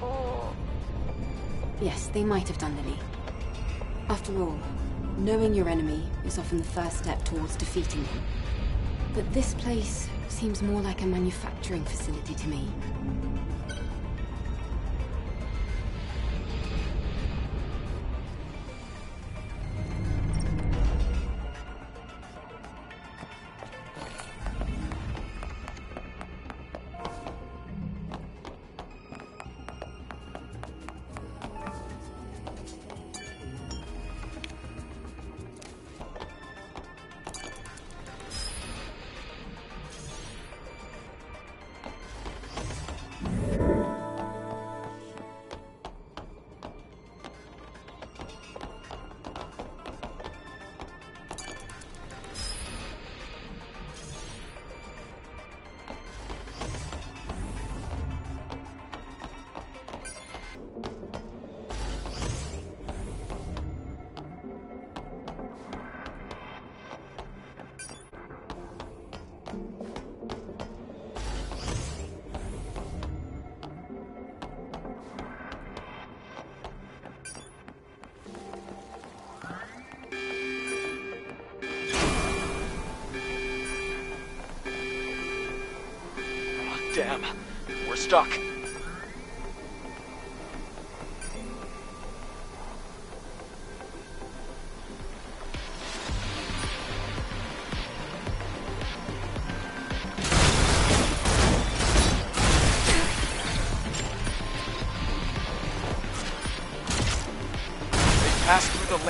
Or Yes, they might have done, Lily. After all, knowing your enemy is often the first step towards defeating him. But this place seems more like a manufacturing facility to me.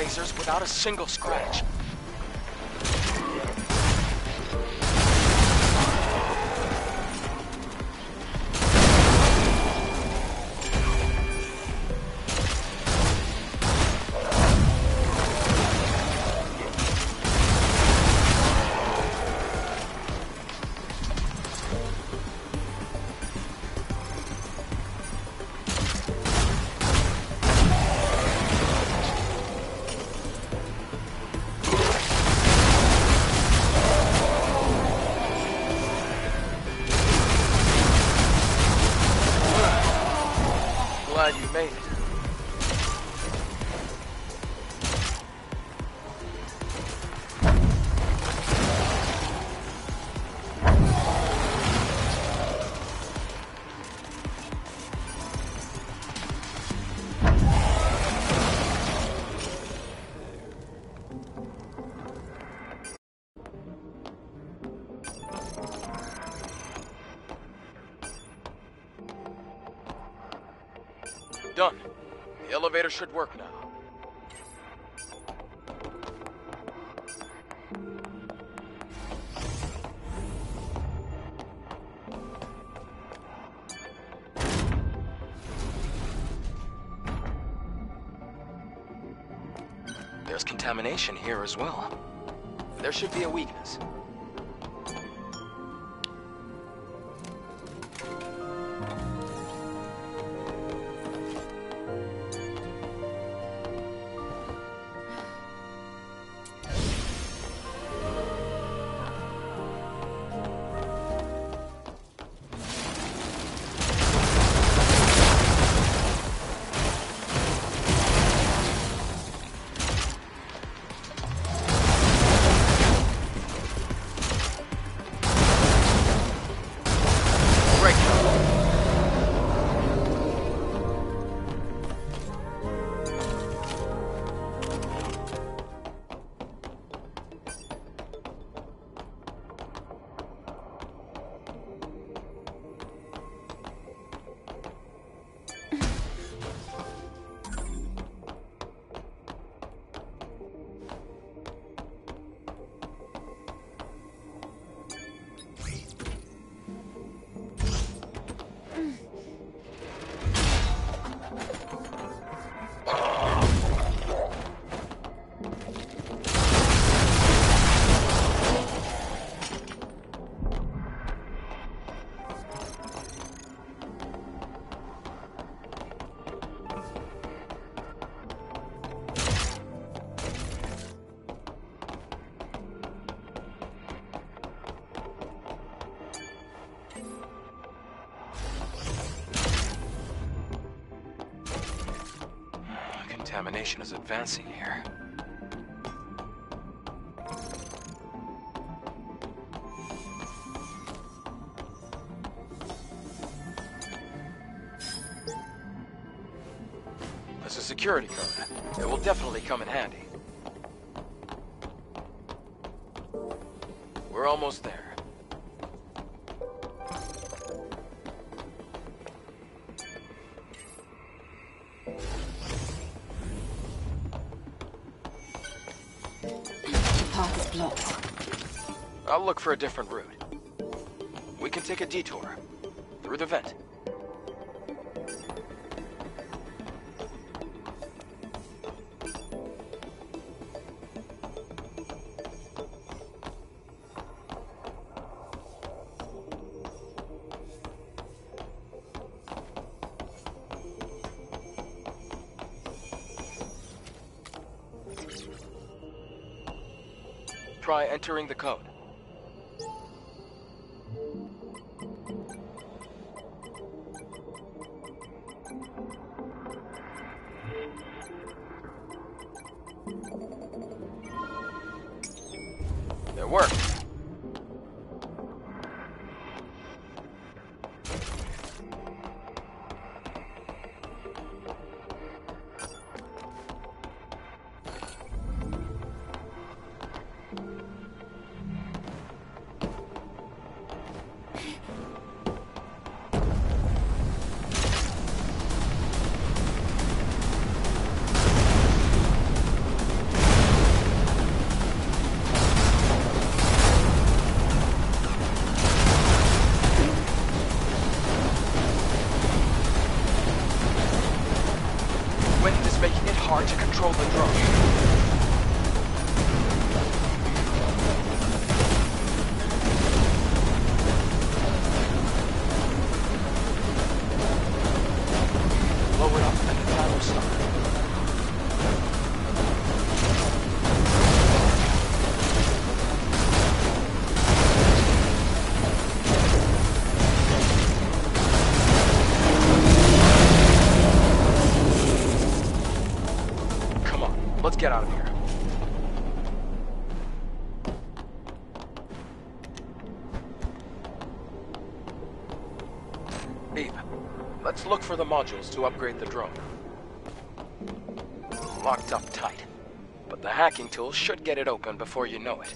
Lasers without a single scratch. Should work now. There's contamination here as well. There should be a weakness. Contamination is advancing here. There's a security code. It will definitely come in handy. We're almost there. For a different route. We can take a detour. Through the vent. Try entering the code. For the modules to upgrade the drone. Locked up tight. But the hacking tool should get it open before you know it.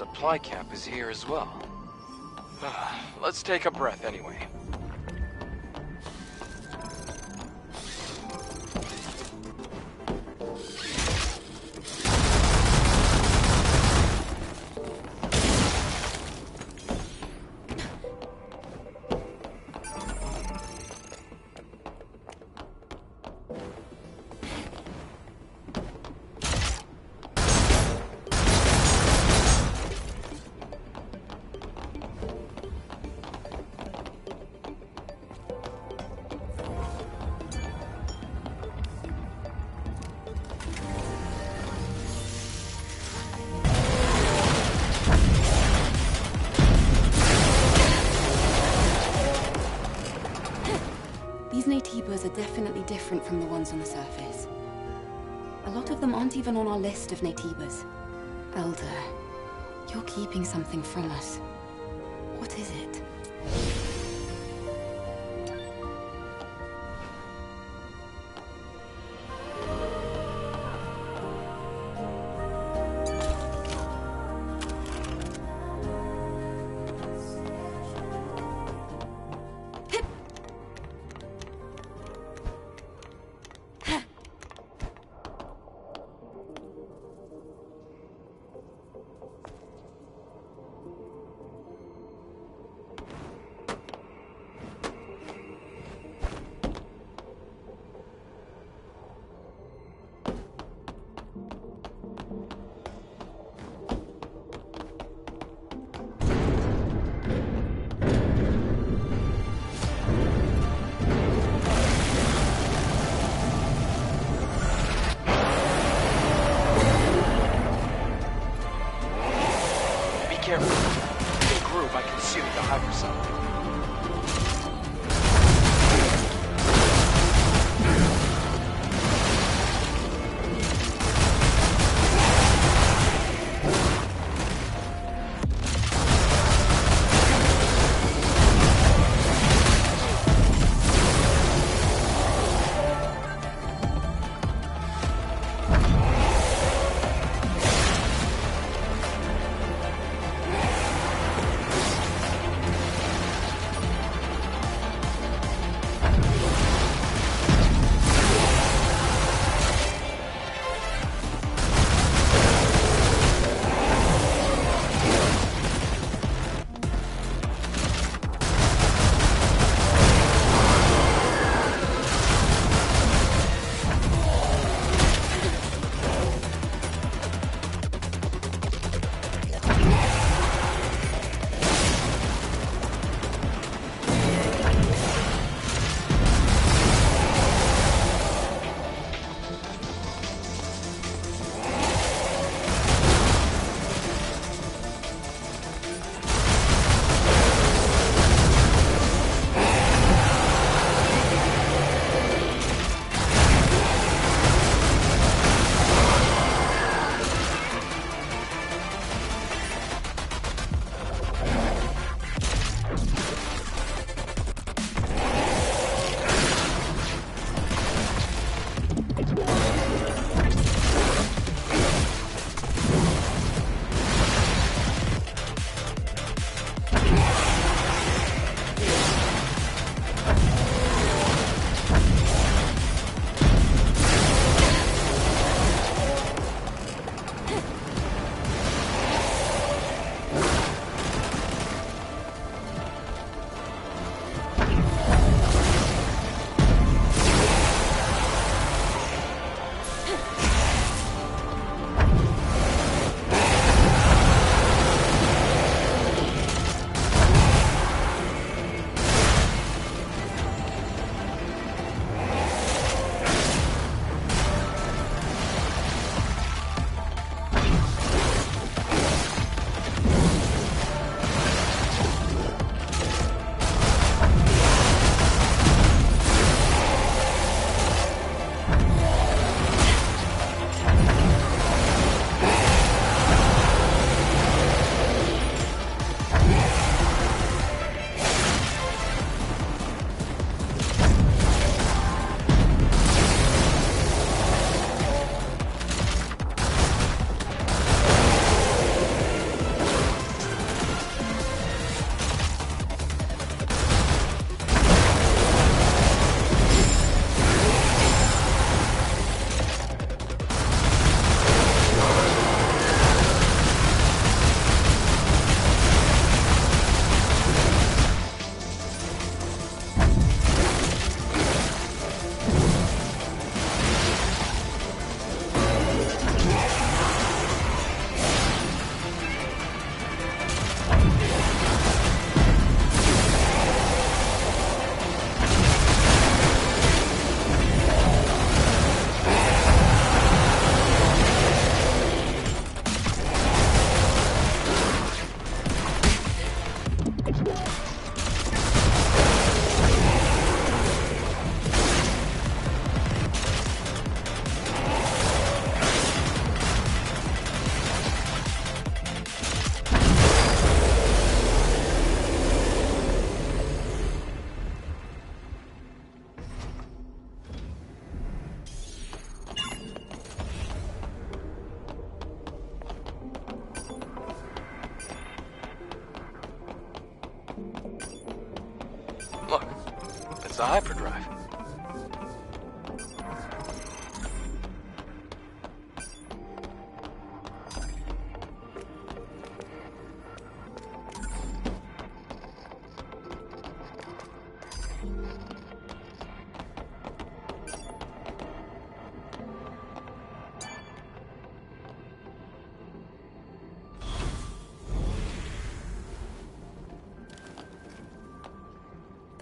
Supply cap is here as well. Let's take a breath anyway. On the surface. A lot of them aren't even on our list of Naytibas. Elder, you're keeping something from us.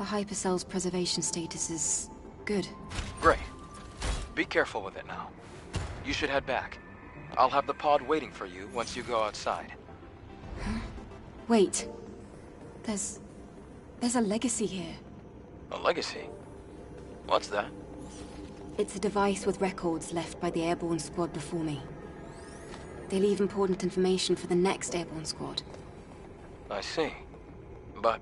Hypercell's preservation status is good. Great. Be careful with it now. You should head back. I'll have the pod waiting for you once you go outside. Huh? Wait. There's... There's a legacy here. A legacy? What's that? It's a device with records left by the airborne squad before me. They leave important information for the next airborne squad. I see. But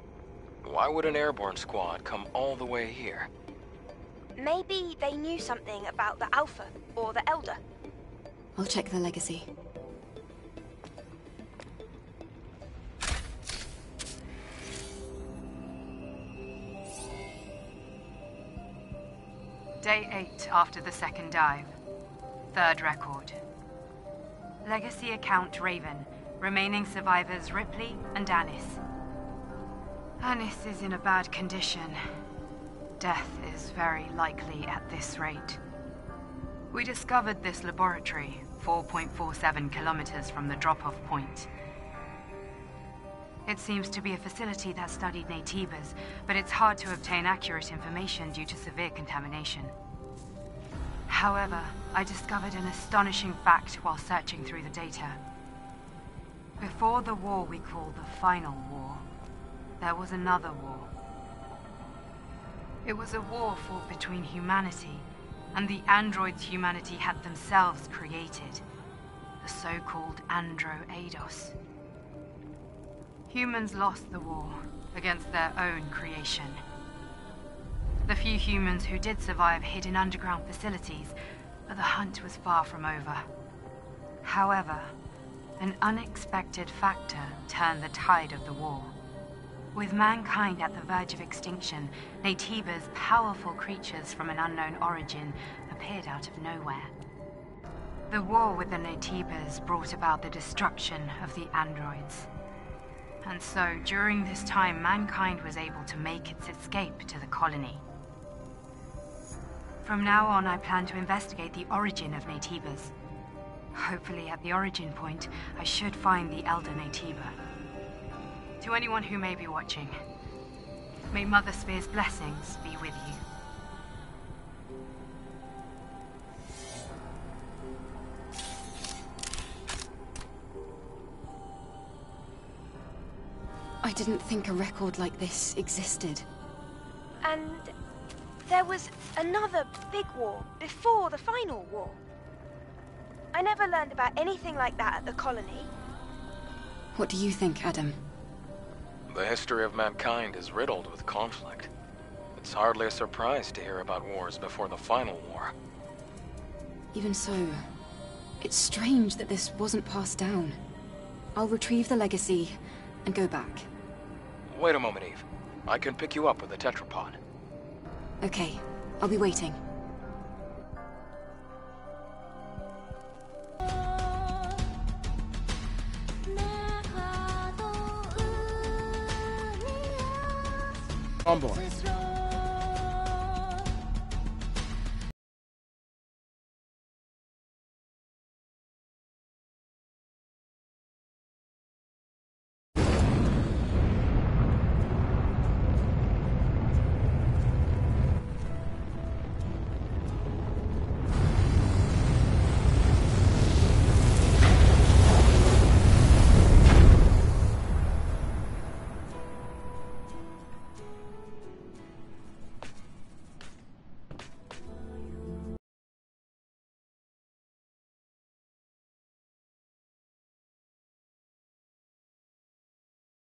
why would an airborne squad come all the way here? Maybe they knew something about the Alpha or the Elder. I'll check the legacy. Day 8 after the second dive. Third record. Legacy account Raven. Remaining survivors Ripley and Anis. Anis is in a bad condition. Death is very likely at this rate. We discovered this laboratory 4.47 kilometers from the drop-off point. It seems to be a facility that studied Naytibas, but it's hard to obtain accurate information due to severe contamination. However, I discovered an astonishing fact while searching through the data. Before the war we call the Final War, there was another war. It was a war fought between humanity and the androids humanity had themselves created, the so-called Andro Eidos. Humans lost the war against their own creation. The few humans who did survive hid in underground facilities, but the hunt was far from over. However, an unexpected factor turned the tide of the war. With mankind at the verge of extinction, Naytibas, powerful creatures from an unknown origin, appeared out of nowhere. The war with the Naytibas brought about the destruction of the androids. And so, during this time, mankind was able to make its escape to the colony. From now on, I plan to investigate the origin of Naytibas. Hopefully, at the origin point, I should find the Elder Naytiba. To anyone who may be watching, may Mother Sphere's blessings be with you. I didn't think a record like this existed. And there was another big war before the final war. I never learned about anything like that at the colony. What do you think, Adam? The history of mankind is riddled with conflict. It's hardly a surprise to hear about wars before the final war. Even so, it's strange that this wasn't passed down. I'll retrieve the legacy and go back. Wait a moment, Eve. I can pick you up with the tetrapod. Okay, I'll be waiting. Crumbling.